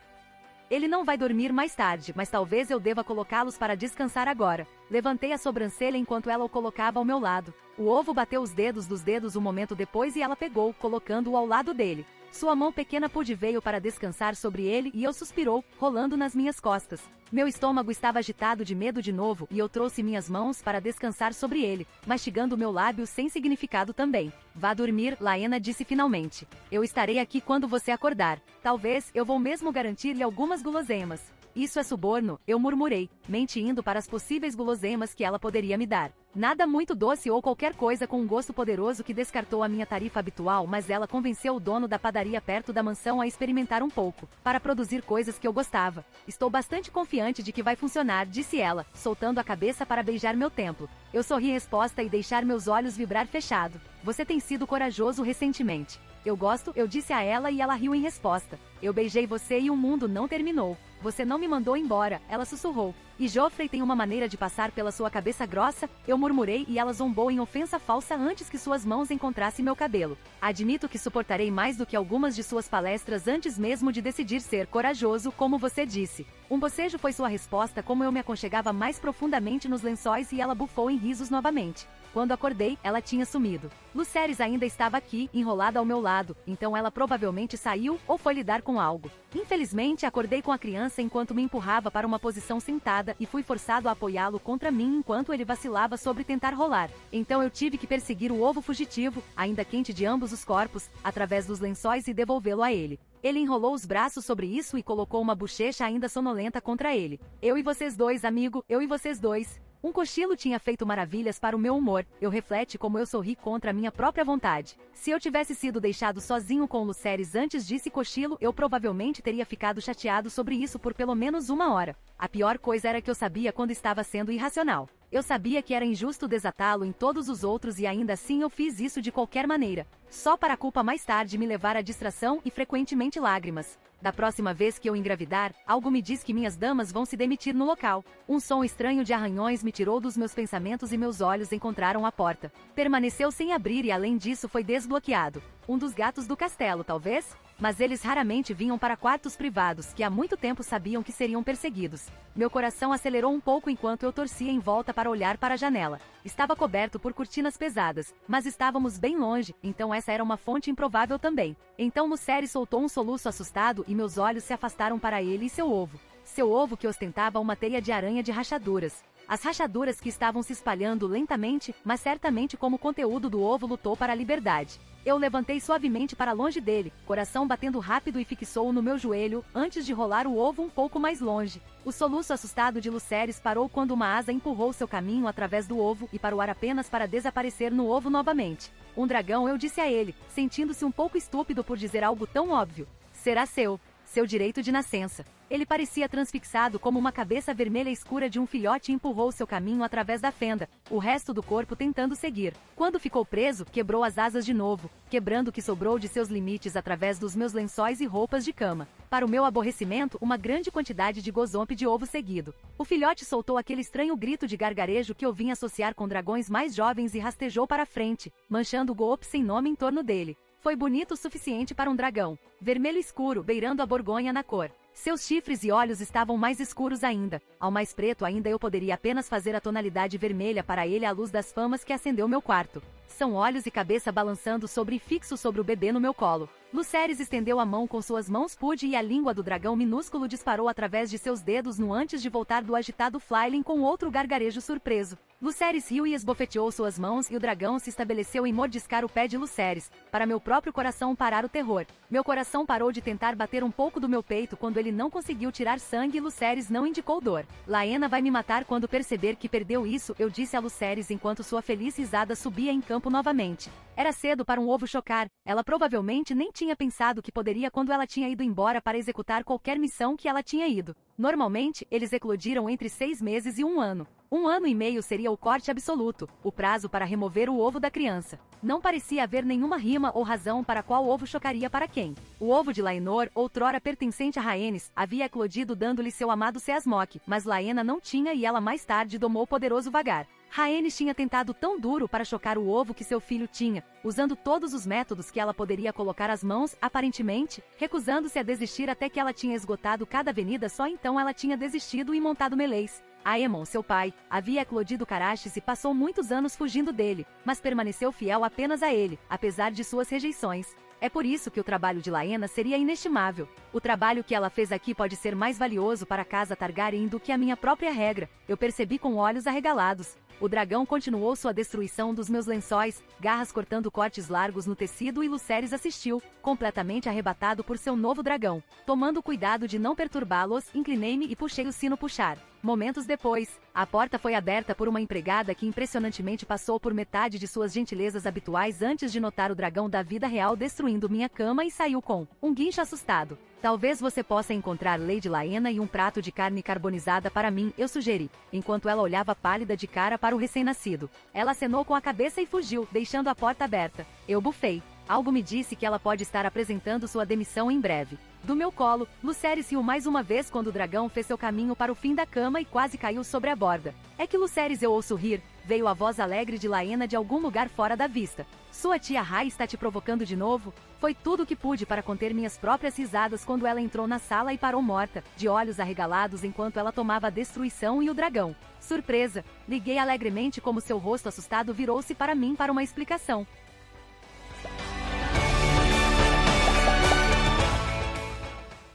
Ele não vai dormir mais tarde, mas talvez eu deva colocá-los para descansar agora. Levantei a sobrancelha enquanto ela o colocava ao meu lado. O ovo bateu os dedos dos dedos um momento depois e ela pegou, colocando-o ao lado dele. Sua mão pequena pude veio para descansar sobre ele e eu suspirou, rolando nas minhas costas. Meu estômago estava agitado de medo de novo e eu trouxe minhas mãos para descansar sobre ele, mastigando meu lábio sem significado também. Vá dormir, Laena disse finalmente. Eu estarei aqui quando você acordar. Talvez eu vou mesmo garantir-lhe algumas guloseimas. Isso é suborno, eu murmurei, mente indo para as possíveis guloseimas que ela poderia me dar. Nada muito doce ou qualquer coisa com um gosto poderoso que descartou a minha tarifa habitual, mas ela convenceu o dono da padaria perto da mansão a experimentar um pouco, para produzir coisas que eu gostava. Estou bastante confiante de que vai funcionar, disse ela, soltando a cabeça para beijar meu templo. Eu sorri em resposta e deixar meus olhos vibrar fechado. Você tem sido corajoso recentemente. Eu gosto, eu disse a ela e ela riu em resposta. Eu beijei você e o mundo não terminou. Você não me mandou embora, ela sussurrou. E Joffrey tem uma maneira de passar pela sua cabeça grossa, eu murmurei e ela zombou em ofensa falsa antes que suas mãos encontrassem meu cabelo. Admito que suportarei mais do que algumas de suas palestras antes mesmo de decidir ser corajoso, como você disse. Um bocejo foi sua resposta como eu me aconchegava mais profundamente nos lençóis e ela bufou em risos novamente. Quando acordei, ela tinha sumido. Luceres ainda estava aqui, enrolada ao meu lado, então ela provavelmente saiu ou foi lidar com algo. Infelizmente, acordei com a criança enquanto me empurrava para uma posição sentada e fui forçado a apoiá-lo contra mim enquanto ele vacilava sobre tentar rolar. Então eu tive que perseguir o ovo fugitivo, ainda quente de ambos os corpos, através dos lençóis e devolvê-lo a ele. Ele enrolou os braços sobre isso e colocou uma bochecha ainda sonolenta contra ele. Eu e vocês dois, amigo, eu e vocês dois. Um cochilo tinha feito maravilhas para o meu humor, eu reflete como eu sorri contra a minha própria vontade. Se eu tivesse sido deixado sozinho com Luceres antes desse cochilo, eu provavelmente teria ficado chateado sobre isso por pelo menos uma hora. A pior coisa era que eu sabia quando estava sendo irracional. Eu sabia que era injusto desatá-lo em todos os outros e ainda assim eu fiz isso de qualquer maneira. Só para a culpa mais tarde me levar à distração e frequentemente lágrimas. Da próxima vez que eu engravidar, algo me diz que minhas damas vão se demitir no local. Um som estranho de arranhões me tirou dos meus pensamentos e meus olhos encontraram a porta. Permaneceu sem abrir e além disso foi desbloqueado. Um dos gatos do castelo, talvez? Mas eles raramente vinham para quartos privados que há muito tempo sabiam que seriam perseguidos. Meu coração acelerou um pouco enquanto eu torcia em volta para olhar para a janela. Estava coberto por cortinas pesadas, mas estávamos bem longe, então essa era uma fonte improvável também. Então Musseri soltou um soluço assustado e meus olhos se afastaram para ele e seu ovo. Seu ovo que ostentava uma teia de aranha de rachaduras. As rachaduras que estavam se espalhando lentamente, mas certamente como o conteúdo do ovo lutou para a liberdade. Eu levantei suavemente para longe dele, coração batendo rápido e fixou-o no meu joelho, antes de rolar o ovo um pouco mais longe. O soluço assustado de Luceres parou quando uma asa empurrou seu caminho através do ovo e parou apenas para desaparecer no ovo novamente. Um dragão, eu disse a ele, sentindo-se um pouco estúpido por dizer algo tão óbvio. Será seu seu direito de nascença. Ele parecia transfixado como uma cabeça vermelha escura de um filhote e empurrou seu caminho através da fenda, o resto do corpo tentando seguir. Quando ficou preso, quebrou as asas de novo, quebrando o que sobrou de seus limites através dos meus lençóis e roupas de cama. Para o meu aborrecimento, uma grande quantidade de gozompe de ovo seguido. O filhote soltou aquele estranho grito de gargarejo que eu vim associar com dragões mais jovens e rastejou para frente, manchando o golpe sem nome em torno dele. Foi bonito o suficiente para um dragão. Vermelho escuro, beirando a borgonha na cor. Seus chifres e olhos estavam mais escuros ainda. Ao mais preto ainda eu poderia apenas fazer a tonalidade vermelha para ele à luz das famas que acendeu meu quarto. São olhos e cabeça balançando sobre e fixo sobre o bebê no meu colo. Luceres estendeu a mão com suas mãos pude e a língua do dragão minúsculo disparou através de seus dedos no antes de voltar do agitado Flyling com outro gargarejo surpreso. Luceres riu e esbofeteou suas mãos e o dragão se estabeleceu em mordiscar o pé de Luceres, para meu próprio coração parar o terror. Meu coração parou de tentar bater um pouco do meu peito quando ele não conseguiu tirar sangue e Luceres não indicou dor. Laena vai me matar quando perceber que perdeu isso, eu disse a Luceres enquanto sua feliz risada subia em campo novamente. Era cedo para um ovo chocar, ela provavelmente nem tinha pensado que poderia quando ela tinha ido embora para executar qualquer missão que ela tinha ido. Normalmente, eles eclodiram entre seis meses e um ano. Um ano e meio seria o corte absoluto, o prazo para remover o ovo da criança. Não parecia haver nenhuma rima ou razão para qual ovo chocaria para quem. O ovo de Laenor, outrora pertencente a Rhaenys, havia eclodido dando-lhe seu amado Seasmok, mas Laena não tinha e ela mais tarde domou o poderoso Vagar. Rhaenys tinha tentado tão duro para chocar o ovo que seu filho tinha, usando todos os métodos que ela poderia colocar as mãos, aparentemente, recusando-se a desistir até que ela tinha esgotado cada avenida só então ela tinha desistido e montado Meleis. Aemon, seu pai, havia eclodido Carachis e passou muitos anos fugindo dele, mas permaneceu fiel apenas a ele, apesar de suas rejeições. É por isso que o trabalho de Laena seria inestimável. O trabalho que ela fez aqui pode ser mais valioso para a casa Targaryen do que a minha própria regra, eu percebi com olhos arregalados. O dragão continuou sua destruição dos meus lençóis, garras cortando cortes largos no tecido e Luceres assistiu, completamente arrebatado por seu novo dragão. Tomando cuidado de não perturbá-los, inclinei-me e puxei o sino puxar. Momentos depois, a porta foi aberta por uma empregada que impressionantemente passou por metade de suas gentilezas habituais antes de notar o dragão da vida real destruindo minha cama e saiu com um guincho assustado. Talvez você possa encontrar Lady Laena e um prato de carne carbonizada para mim, eu sugeri, enquanto ela olhava pálida de cara para o recém-nascido. Ela acenou com a cabeça e fugiu, deixando a porta aberta. Eu bufei. Algo me disse que ela pode estar apresentando sua demissão em breve. Do meu colo, Luceres riu mais uma vez quando o dragão fez seu caminho para o fim da cama e quase caiu sobre a borda. É que Luceres eu ouço rir, veio a voz alegre de Laena de algum lugar fora da vista. Sua tia Rai está te provocando de novo? Foi tudo o que pude para conter minhas próprias risadas quando ela entrou na sala e parou morta, de olhos arregalados enquanto ela tomava a destruição e o dragão. Surpresa! Liguei alegremente como seu rosto assustado virou-se para mim para uma explicação.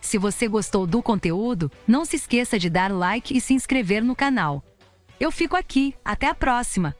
Se você gostou do conteúdo, não se esqueça de dar like e se inscrever no canal. Eu fico aqui, até a próxima!